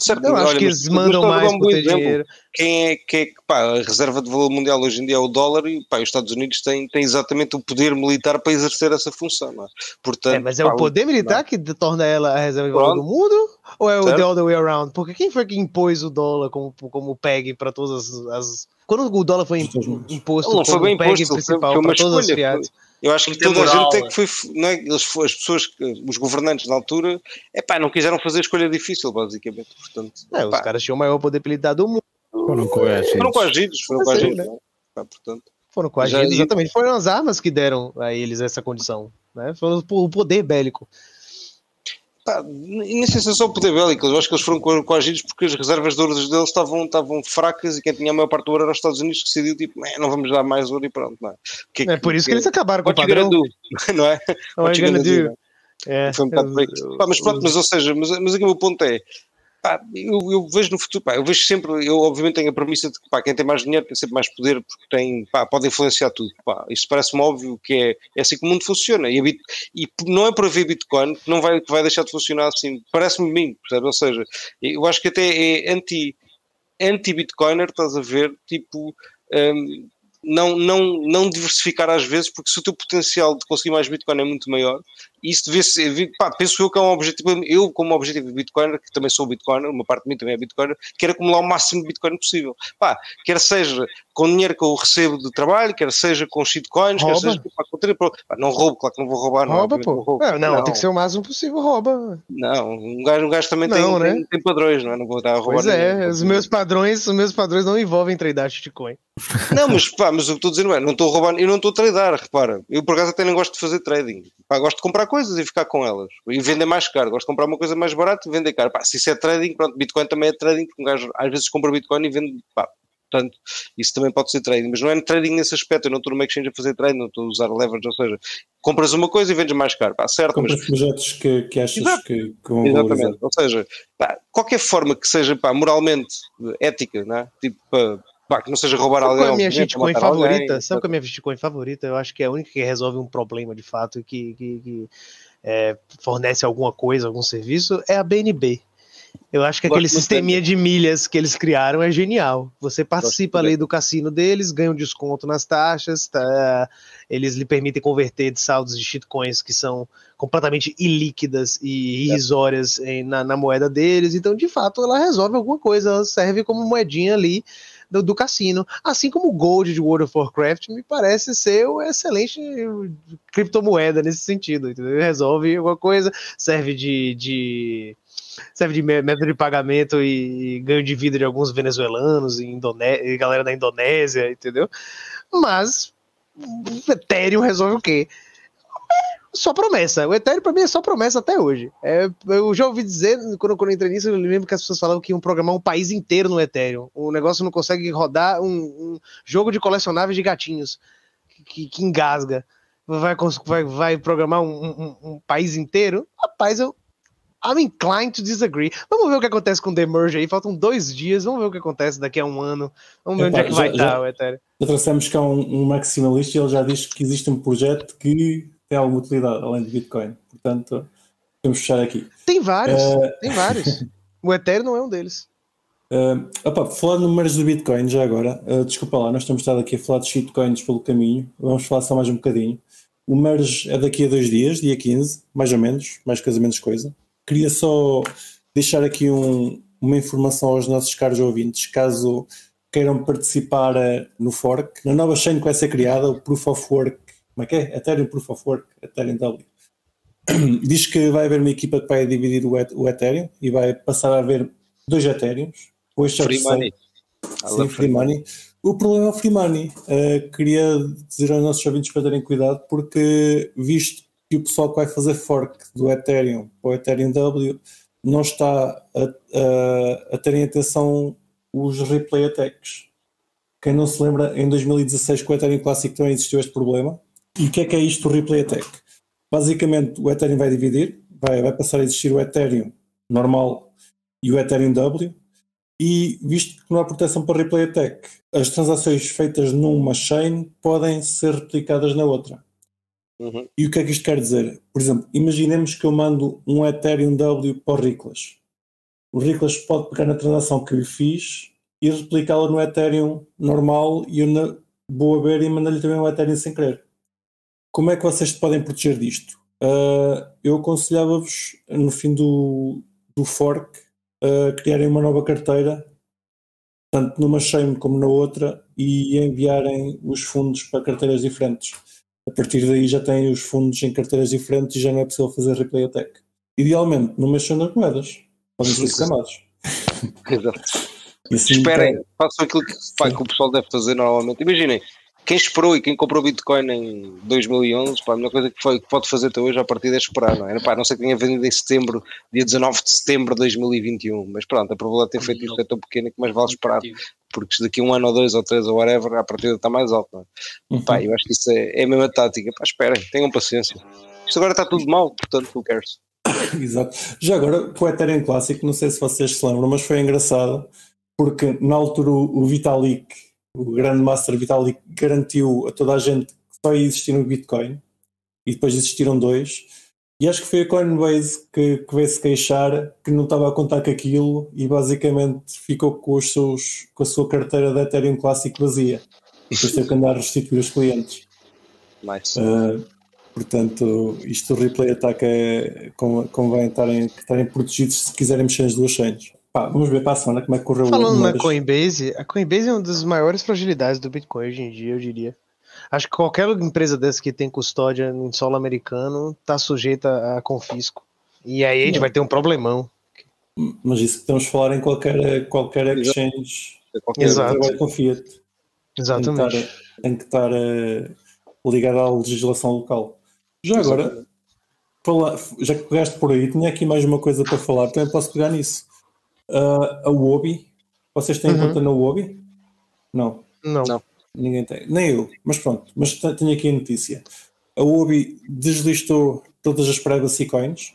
Certo, Eu mas acho olha, que eles mandam mais um dinheiro. Quem é que é pá, a reserva de valor mundial hoje em dia é o dólar e pá, os Estados Unidos têm, têm exatamente o poder militar para exercer essa função, não é? Portanto, É, mas é pá, o poder militar que torna ela a reserva de valor do mundo? Ou é o Certo. the other way around? Porque quem foi que impôs o dólar como, como PEG para todas as, as- Quando o dólar foi imp- imposto Não foi como bem imposto, foi- principal foi uma para todas as escolha? Eu acho que toda a gente é que foi, não é? Eles, as pessoas, os governantes na altura, é pá, não quiseram fazer a escolha difícil, basicamente. Portanto, É, os caras tinham o maior poder militar do mundo. Foram coagidos. foram coagidos, foram coagidos. né? não? Pá, portanto, Foram coagidos, exatamente. Foram as armas que deram a eles essa condição. Né? Foi o o poder bélico. Pá, nem sei se é só o poder bélico, eu acho que eles foram co- coagidos porque as reservas de ouro deles estavam, estavam fracas e quem tinha a maior parte do ouro era os Estados Unidos que decidiu tipo, "Eh, não vamos dar mais ouro e pronto. Não é? Que- É por isso que eles acabaram com o padrão. do? não é? What you gonna do? É, Foi um bocado aí. Pá, mas pronto, mas ou seja, mas, mas aqui o meu ponto é, pá, eu, eu vejo no futuro, pá, eu vejo sempre, eu obviamente tenho a premissa de que pá, quem tem mais dinheiro tem sempre mais poder porque tem, pá, pode influenciar tudo. Pá. Parece-me óbvio que é, é assim que o mundo funciona. E, Bit- e não é por haver Bitcoin que não vai, que vai deixar de funcionar assim. Parece-me bem, percebe? Ou seja, eu acho que até é anti, anti-Bitcoiner, estás a ver, tipo. hum, não, não, não diversificar às vezes, porque se o teu potencial de conseguir mais Bitcoin é muito maior, isso devia ser, pá, penso eu que é um objetivo, eu como objetivo de Bitcoiner, que também sou Bitcoiner, uma parte de mim também é Bitcoiner, quero acumular o máximo de Bitcoin possível. Pá, quer seja com o dinheiro que eu recebo de trabalho, quer seja com shitcoins, quer seja pá, com ter- pá, não roubo, claro que não vou roubar, não, Rouba, obviamente pô. não roubo. É, não, tem que ser o máximo possível, rouba. Não, um gajo, um gajo também Não, tem, né? tem, tem padrões, não é? Não vou estar a roubar Pois é, ninguém. os meus padrões, os meus padrões não envolvem tradar shitcoin. Não, mas pá, mas o que estou a dizer não é, não estou a roubar, eu não estou a tradar, repara. Eu por acaso até nem gosto de fazer trading. Pá, gosto de comprar coisas e ficar com elas. E vender mais caro. Gosto de comprar uma coisa mais barata e vender caro. Pá, se isso é trading, pronto, Bitcoin também é trading, porque um gajo às vezes compra Bitcoin e vende, pá, portanto, isso também pode ser trading. Mas não é trading nesse aspecto, eu não estou no exchange a fazer trading, não estou a usar leverage, ou seja, compras uma coisa e vendes mais caro, pá, certo, mas Compras projetos que, que achas Exato. que, que vão valorizar. Exatamente. Ou seja, pá, qualquer forma que seja pá, moralmente ética, não é? tipo, pá, Pá, que não seja roubar Sabe alguém. qual é a minha shitcoin matar alguém, favorita? Sabe qual é a minha shitcoin favorita? Eu acho que é a única que resolve um problema de fato, que, que, que, é, fornece alguma coisa, algum serviço, é a BNB. Eu acho que Gosto aquele sisteminha de milhas que eles criaram é genial. Você participa ali do cassino deles, ganha um desconto nas taxas, tá? eles lhe permitem converter de saldos de shitcoins que são completamente ilíquidas e irrisórias em- na, na moeda deles. Então, de fato, ela resolve alguma coisa, ela serve como moedinha ali do, do cassino. Assim como o Gold de World of Warcraft me parece ser uma excelente criptomoeda nesse sentido. Entendeu? Resolve alguma coisa, serve de. de serve de mé- método de pagamento e ganho de vida de alguns venezuelanos e, Indone- e galera da Indonésia, entendeu? Mas Ethereum resolve o quê? Só promessa. O Ethereum pra mim é só promessa até hoje. É, eu já ouvi dizer, quando, quando eu entrei nisso, eu lembro que as pessoas falavam que iam programar um país inteiro no Ethereum. O negócio não consegue rodar um, um jogo de colecionáveis de gatinhos que, que engasga. Vai, vai, vai programar um, um- um país inteiro? Rapaz, eu. I'm inclined to disagree. Vamos ver o que acontece com o The Merge aí. Faltam dois dias. Vamos ver o que acontece daqui a um ano. Vamos ver um onde é que já- vai já- estar o Ethereum. Já trouxemos cá um, um maximalista e ele já diz que existe um projeto que tem alguma utilidade além de Bitcoin. Portanto, vamos fechar aqui. Tem vários. Eh, Tem vários. O Ethereum não é um deles. Uh, opa, falar de números do Bitcoin já agora, uh, desculpa lá, nós temos estado aqui a falar de shitcoins pelo caminho, vamos falar só mais um bocadinho. O merge é daqui a dois dias, dia 15, mais ou menos, mais coisa menos coisa. Queria só deixar aqui um- uma informação aos nossos caros ouvintes, caso queiram participar uh, no fork, na nova chain que vai ser criada, o Proof of Work, como é que é? Ethereum Proof of Work, Ethereum W. Diz que vai haver uma equipa que vai dividir o, Et- o Ethereum e vai passar a haver dois Ethereums. Hoje já Free money. Sim, free money. O problema é o free money. Uh, queria dizer aos nossos ouvintes para terem cuidado, porque visto que o pessoal que vai fazer fork do Ethereum para o Ethereum W não está a, a, a ter em atenção os replay attacks. Quem não se lembra, em 2016 com o Ethereum Classic também existiu este problema. E o que é que é isto, o replay attack? Basicamente, o Ethereum vai dividir, vai, vai passar a existir o Ethereum normal e o Ethereum W, e visto que não há proteção para replay attack, as transações feitas numa chain podem ser replicadas na outra. Uhum. E o que é que isto quer dizer? Por exemplo, imaginemos que eu mando um Ethereum W para o Riclas. O Riclas pode pegar na transação que lhe fiz e replicá-la no Ethereum normal e eu na, vou a ver e mandar-lhe também um Ethereum sem querer. Como é que vocês podem proteger disto? Ah, eu aconselhava-vos, no fim do, do fork, a criarem uma nova carteira, tanto numa chain como na outra, e enviarem os fundos para carteiras diferentes. A partir daí já têm os fundos em carteiras diferentes e já não é possível fazer replay attack. Idealmente, numa chain das moedas. Podem ser escamados. Exato. Assim, Esperem, façam aquilo que, pá, que o pessoal deve fazer normalmente. Imaginem, quem esperou e quem comprou Bitcoin em 2011, pá, a melhor coisa que, foi, que pode fazer até hoje a partir é esperar, não é? Pá, não sei que tenha vendido em setembro, dia 19 de setembro de 2021, mas pronto, a probabilidade de ter feito isto é tão pequena que mais vale esperar, porque se daqui a um ano ou dois ou três ou whatever, a partida está mais alta, não é? Uhum. Pá, eu acho que isso é, é a mesma tática, pá, esperem, tenham paciência. Isto agora está tudo mal, portanto, who cares? Exato. Já agora, com o Ethereum Clássico, não sei se vocês se lembram, mas foi engraçado porque na altura o Vitalik, o grande master Vitalik, garantiu a toda a gente que só ia existir um Bitcoin e depois existiram dois. E acho que foi a Coinbase que, que veio se queixar que não estava a contar com aquilo e basicamente ficou com, os seus, com a sua carteira de Ethereum Clássico vazia. E depois teve que andar a restituir os clientes. Nice. Uh, portanto, isto do replay attack é, con- convém estarem, estarem protegidos se quiserem mexer nas duas chains. Pá, vamos ver para a semana como é que correu Falando o na. Coinbase, a Coinbase é uma das maiores fragilidades do Bitcoin hoje em dia, eu diria. Acho que qualquer empresa dessa que tem custódia em solo americano tá sujeita a confisco. E aí a gente Não. vai ter um problemão. Mas isso que estamos a falar em qualquer, qualquer exchange Qualquer- Exato. com Fiat. Tem que Exatamente. estar, tem que estar eh, ligado à legislação local. Já agora, já que pegaste por aí, tinha aqui mais uma coisa para falar, também posso pegar nisso. Ah, a Wobi, vocês têm Uhum. conta na Wobi? Não. Não. Não. Ninguém tem. Nem eu, mas pronto. Mas te- tenho aqui a notícia. A Obi deslistou todas as privacy coins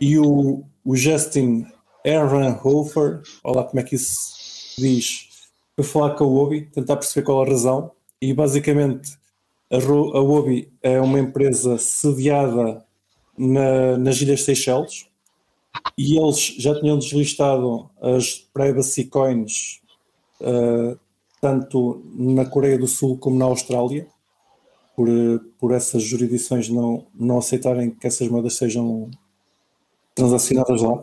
e o, o Justin Ehrenhofer, olha lá como é que isso se diz, foi falar com a Obi, tentar perceber qual a razão, e basicamente a, Ro- a Obi é uma empresa sediada na- nas Ilhas Seychelles e eles já tinham deslistado as privacy coins eh, tanto na Coreia do Sul como na Austrália por, por essas jurisdições não, não aceitarem que essas moedas sejam transacionadas lá.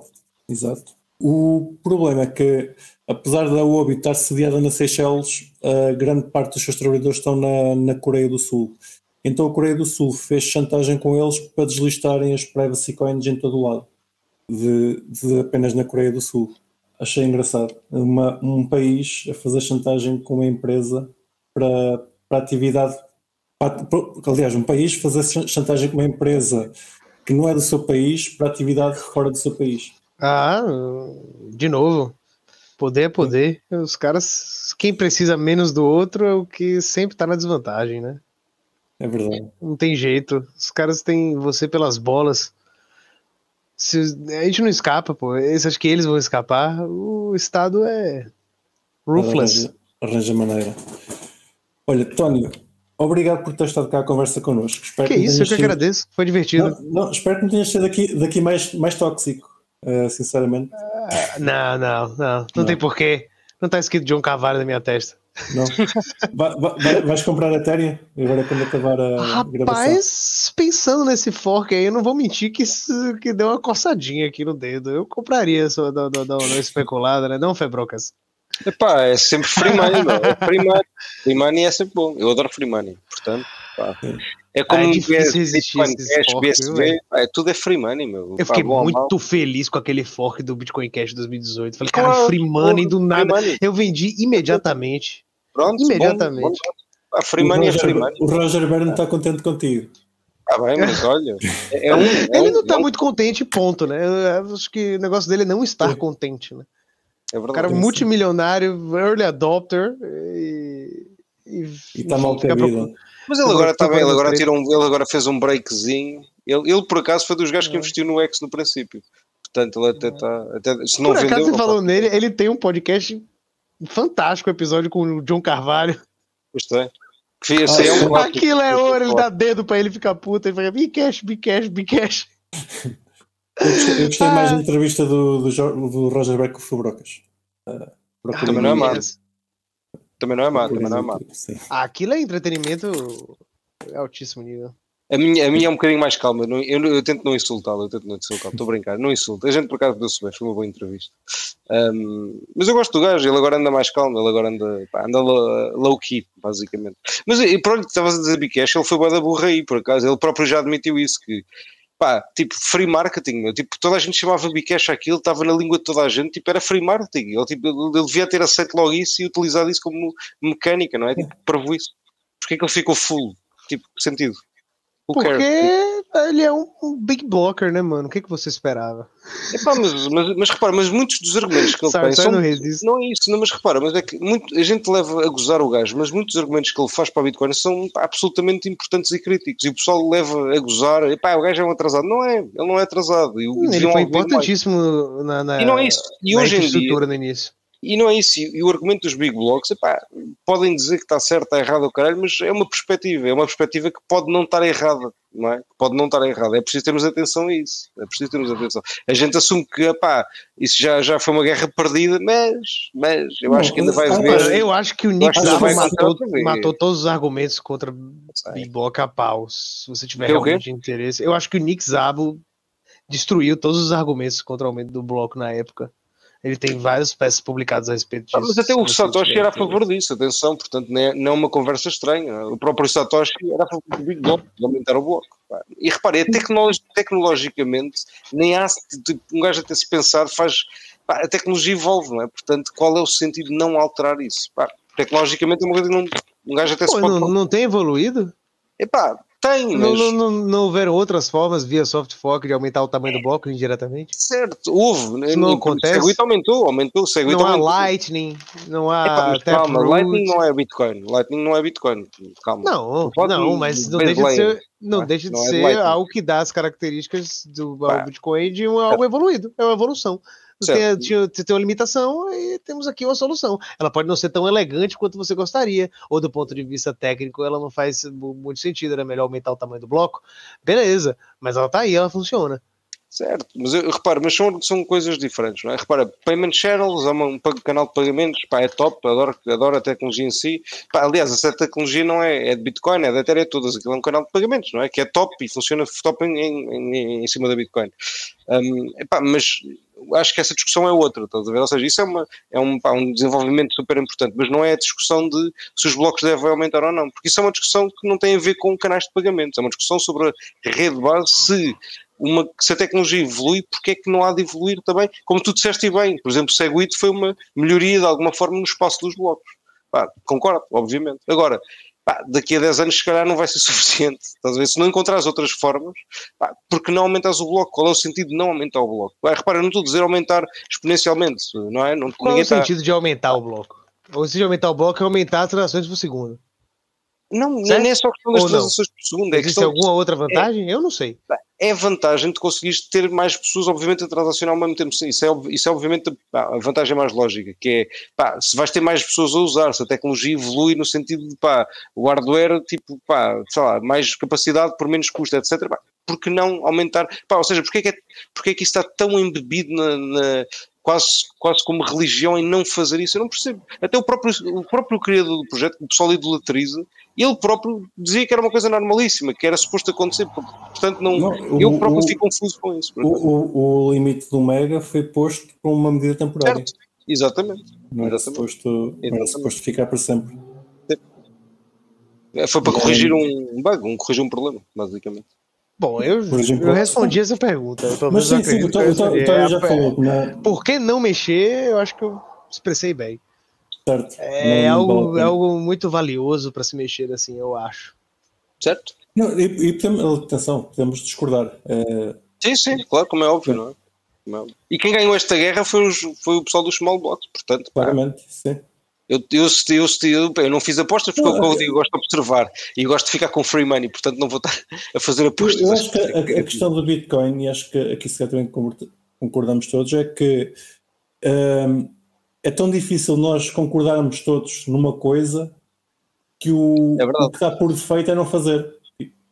Exato. O problema é que, apesar da Obi estar sediada na Seychelles, a grande parte dos seus trabalhadores estão na, na Coreia do Sul. Então a Coreia do Sul fez chantagem com eles para deslistarem as privacy coins em todo o lado, de, de apenas na Coreia do Sul. Achei engraçado. Uma- um país a fazer chantagem com uma empresa para, para atividade. para- aliás, um país fazer chan- chantagem com uma empresa que não é do seu país para atividade fora do seu país. Ah, de novo. Poder é poder. Os caras, quem precisa menos do outro é o que sempre tá na desvantagem, né? É verdade. Não tem jeito. Os caras têm você pelas bolas. Se, a gente não escapa, pô. Eles acham que eles vão escapar. O Estado é ruthless. Arranja, maneira. Olha, Tónio, obrigado por ter estado cá à conversa connosco. Espero Que isso, eu que sido- agradeço. Foi divertido. Não, não, espero que não tenhas sido daqui, daqui mais, mais tóxico, eh, sinceramente. Não, não, não. Não, Não. tem porquê. Não tá escrito John Carvalho na minha testa. Não. Vai- vai- vai- vais comprar a Ethereum agora quando acabar a gravação? Rapaz, pensando nesse fork aí, eu não vou mentir que, isso, que deu uma coçadinha aqui no dedo. Eu compraria só da, da, da, da especulada, né? Não, Febrocas? Epá, é sempre free money. É free money. Free money é sempre bom. Eu adoro free money. Portanto, pá. É como Ah, é difícil resistir Bitcoin esses Cash, forks, viu, BSV, é, tudo é free money, meu. Eu fiquei muito mal. feliz com aquele fork do Bitcoin Cash 2018. Falei, cara, free money do nada. money. Eu vendi imediatamente. Pronto, imediatamente. Bom, bom. Pá, free O money é Roger- free money. O Roger Byrne está contente contigo. Tá bem, mas olha. É, é um, é Ele um- não tá é um- muito contente, ponto, né? Eu acho que o negócio dele é não estar contente, né? É O verdade. cara multimilionário, early adopter e. E, E está mal fica cabido. Mas ele agora está bem, ele agora, tirou um, ele agora fez um breakzinho. Ele, ele, por acaso, foi dos gajos É. que investiu no X no princípio. Portanto, ele até está. Até, se não Por acaso você falou pode- nele, ele tem um podcast fantástico, episódio com o John Carvalho. Pois tem. Que esse aí é um. Aquilo é ouro, ele dá dedo pra ele ficar puta e fala, be cash, be cash, be cash. Eu gostei, mais Ah. da entrevista do, do, do Roger Byrne com o Fubrocas. Uh, Também não é má. Também não é má, também não é má. Sim. Aquilo é entretenimento altíssimo nível. A minha, a minha é um bocadinho mais calma. Eu, eu, eu tento não insultá-lo, eu tento não insultá-lo. Estou a brincar, não insulto. A gente por acaso deu-se bem, foi uma boa entrevista. Um, mas eu gosto do gajo, ele agora anda mais calmo, ele agora anda, pá, anda low- low-key, basicamente. Mas e pronto, estavas a dizer Bikesh, ele foi boa da burra aí, por acaso. Ele próprio já admitiu isso, que pá, tipo, free marketing, meu. tipo, toda a gente chamava Bikesh aquilo, estava na língua de toda a gente, tipo, era free marketing. Ele, tipo, ele devia ter aceito logo isso e utilizado isso como mecânica, não é? Tipo, provou isso. Porquê que ele ficou full? Tipo, sentido? Who Porque cares? Ele é um, um big blocker, né, mano? O que, que você esperava? Epá, mas, mas, mas repara, mas muitos dos argumentos que ele Sabe, tem são. no resiste. Não é isso, não, mas repara, mas é que muito, a gente leva a gozar o gajo, mas muitos argumentos que ele faz para a Bitcoin são absolutamente importantes e críticos. E o pessoal leva a gozar, epá, o gajo é um atrasado. Não é, ele não é atrasado. E, o- Ele deviam foi mais. importantíssimo na, na, E não é isso. E hoje em dia, no início. E não é isso. E, e o argumento dos big blocks, epá, podem dizer que está certo, está errado, o caralho, mas é uma perspectiva, é uma perspectiva que pode não estar errada, não é? Que Pode não estar errada. É preciso termos atenção a isso. É preciso termos atenção. A gente assume que, epá, isso já, já foi uma guerra perdida, mas, mas eu acho que ainda vai haver. Eu acho que o Nick que matou, matou todos os argumentos contra. Big Block a pau. Se você tiver o quê? realmente interesse. Eu acho que o Nick Zabo destruiu todos os argumentos contra o aumento do bloco na época. Ele tem várias peças publicadas a respeito disso. Ah, mas até o Se Satoshi era a favor disso, atenção, portanto não é, não é uma conversa estranha. O próprio Satoshi era a favor do Big Block, de aumentar o bloco. pá. E repare, é tecnolo- tecnologicamente, nem há tipo, um gajo até se pensar, faz. pá, a tecnologia evolve, não é? Portanto, qual é o sentido de não alterar isso? Pá, tecnologicamente é uma coisa que não, um gajo até se Pô, pode. não, não tem evoluído? Epá, tem, Não, mas. não, não, não houveram outras formas via soft fork de aumentar o tamanho do bloco indiretamente? Certo, houve. né? Isso não O acontece? Segwit aumentou, aumentou. O Segwit Não há aumentou. Lightning, não há Epá, mas calma. Lightning não é Bitcoin. Lightning não é Bitcoin. Calma. Não, não, mas não deixa de ser, não né? deixa de Não é ser Lightning. algo que dá as características do Pá. Bitcoin de um, algo evoluído. É uma evolução. Você tem, tem uma limitação e temos aqui uma solução. Ela pode não ser tão elegante quanto você gostaria, ou do ponto de vista técnico, ela não faz mu- muito sentido, era melhor aumentar o tamanho do bloco. Beleza, mas ela tá aí, ela funciona. Certo, mas eu, repara, mas são, são coisas diferentes, não é? Repara, Payment Channels é um canal de pagamentos, pá, é top, adoro, adoro a tecnologia em si. Pá, aliás, essa tecnologia não é, é de Bitcoin, é da Ethereum, é todas, aquilo é um canal de pagamentos, não é? Que é top e funciona top em, em, em- cima da Bitcoin. Hum, epá, mas acho que essa discussão é outra, estás a ver? Ou seja, isso é, uma, é um, pá, um desenvolvimento super importante, mas não é a discussão de se os blocos devem aumentar ou não, porque isso é uma discussão que não tem a ver com canais de pagamentos, é uma discussão sobre a rede base, se uma, se a tecnologia evolui, porque é que não há de evoluir também? Como tu disseste bem, por exemplo, o Segwit foi uma melhoria de alguma forma no espaço dos blocos. Pá, concordo, obviamente. Agora, pá, daqui a 10 anos se calhar não vai ser suficiente. Estás a ver? Se não encontrares outras formas, pá, porque não aumentas o bloco? Qual é o sentido de não aumentar o bloco? Pá, repara, eu não estou a dizer aumentar exponencialmente, não é? Não, Qual é o está- sentido de aumentar o bloco? O sentido de aumentar o bloco é aumentar as transações por segundo. Não, não Certo? é nem só questão das Ou não? transações por segundo, é Existe questão alguma outra vantagem? Eu não sei. É a vantagem de conseguires ter mais pessoas, obviamente, a transacionar ao mesmo tempo. Isso é, isso é obviamente pá, a vantagem mais lógica, que é, pá, se vais ter mais pessoas a usar, se a tecnologia evolui no sentido de, pá, o hardware, tipo, pá, sei lá, mais capacidade por menos custo, etc. Pá, por que não aumentar? Pá, ou seja, porque é que, é, porque é que isso está tão embebido na, na- quase, quase como religião em não fazer isso? Eu não percebo. Até o próprio, o próprio criador do projeto, o pessoal idolatriza, ele próprio dizia que era uma coisa normalíssima, que era suposto acontecer. Portanto, não, Não, eu o- próprio o- fico confuso com isso. O, o, limite do Mega foi posto por uma medida temporária. Certo, exatamente. Não era, Exatamente. suposto, não era Exatamente. suposto ficar para sempre. É, Foi para corrigir um bug, um, corrigir um problema, basicamente. Bom, eu, exemplo, eu respondi essa pergunta. Mas sim, sim, o acredito que eu Tó- o Tó- o respondi. Tório já É, falou não, Por que não mexer? Eu acho que eu expressei bem. certo. É não algo, a é algo muito valioso para se mexer assim, eu acho. Certo? Não, e, e podemos, atenção, podemos discordar. É, Sim, sim, claro, como é óbvio, não é? É. E quem ganhou esta guerra foi, os, foi o pessoal dos small blocks, portanto, pá, claramente, sim. Eu, eu, eu, eu, eu não fiz apostas porque, Não, como eu é- digo, gosto de observar e gosto de ficar com free money, portanto não vou estar a fazer Eu, apostas. eu acho que a, a questão do Bitcoin, e acho que aqui se calhar também concor- concordamos todos, é que hum, é tão difícil nós concordarmos todos numa coisa que o, É o que está por defeito é não fazer.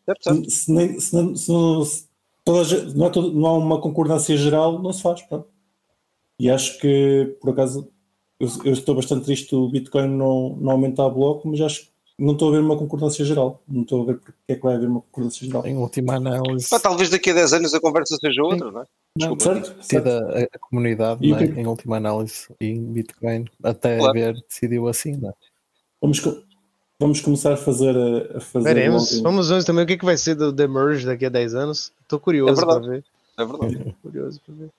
Certo. Se, nem- se não, se não- se toda não, é todo- não há uma concordância geral, não se faz. pronto. E acho que, por acaso, eu, eu estou bastante triste do Bitcoin não, não aumentar o bloco, mas acho que não estou a ver uma concordância geral. Não estou a ver porque é que vai haver uma concordância geral. Em última análise, Pá, talvez daqui a 10 anos a conversa seja outra, não é? Não, Desculpa. certo? certo. tida a, a comunidade, não é? que- em última análise, em Bitcoin, até Claro. ver, decidiu assim, não é? Vamos, co- vamos começar a fazer a, fazer Veremos. logo- Vamos ver também o que, que vai ser do The Merge daqui a 10 anos. Tô curioso É verdade. ver. É verdade. Curioso pra ver.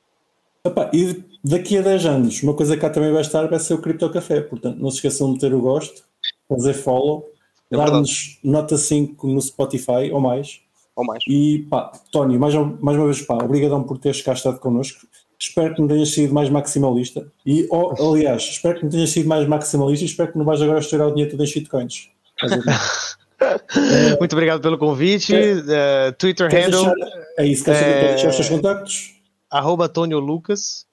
Epá, e daqui a 10 anos, uma coisa que cá também vai estar vai ser o Cripto Café. Portanto, não se esqueçam de meter o gosto, fazer follow, É dar-nos nota 5 no Spotify ou mais. Ou mais. E pá, Tony, mais, mais uma vez, pá, obrigadão por teres cá estado connosco. Espero que não tenhas sido mais maximalista. E, oh, aliás, espero que não tenhas sido mais maximalista e espero que não vais agora estourar o dinheiro todo em shitcoins. Muito obrigado pelo convite. Eh, Twitter Queres handle, deixar- é isso, queres É- deixar os teus contactos? Arroba Tônio Lucas.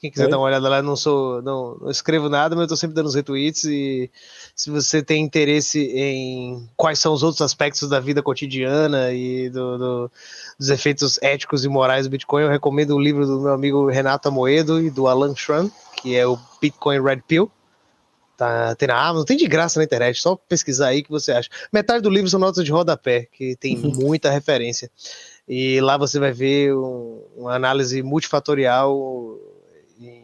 Quem quiser Oi? dar uma olhada lá, não sou, não, não escrevo nada, mas eu tô sempre dando os retweets e se você tem interesse em quais são os outros aspectos da vida cotidiana e do- do- dos efeitos éticos e morais do Bitcoin, eu recomendo o livro do meu amigo Renato Amoedo e do Alan Schramm, que é o Bitcoin Red Pill. Tá, tem na Amazon, tem de graça na internet, só pesquisar aí que você acha. Metade do livro são notas de rodapé, que tem muita referência. E lá você vai ver um- uma análise multifatorial e,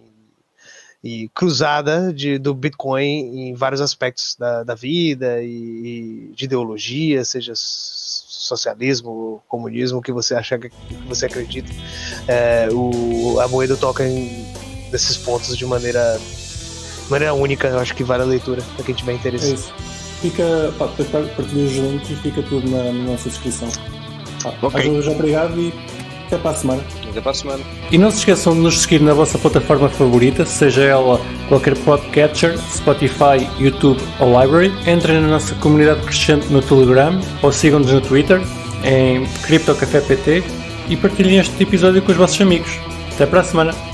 e cruzada de, do Bitcoin em vários aspectos da, da vida e, e de ideologia, seja socialismo, comunismo, o que você achar que, você acredita. É, o, a Moedo toca em desses pontos de maneira, maneira única, eu acho que vale a leitura, para quem tiver É interesse. isso. Fica, pá, os links e fica tudo na, na nossa descrição. Ok. mais uma vez, obrigado e até para a semana. Até para a semana. E não se esqueçam de nos seguir na vossa plataforma favorita, seja ela qualquer podcatcher, Spotify, YouTube ou Library. Entrem na nossa comunidade crescente no Telegram ou sigam-nos no Twitter em CryptoCafé PT e partilhem este episódio com os vossos amigos. Até para a semana!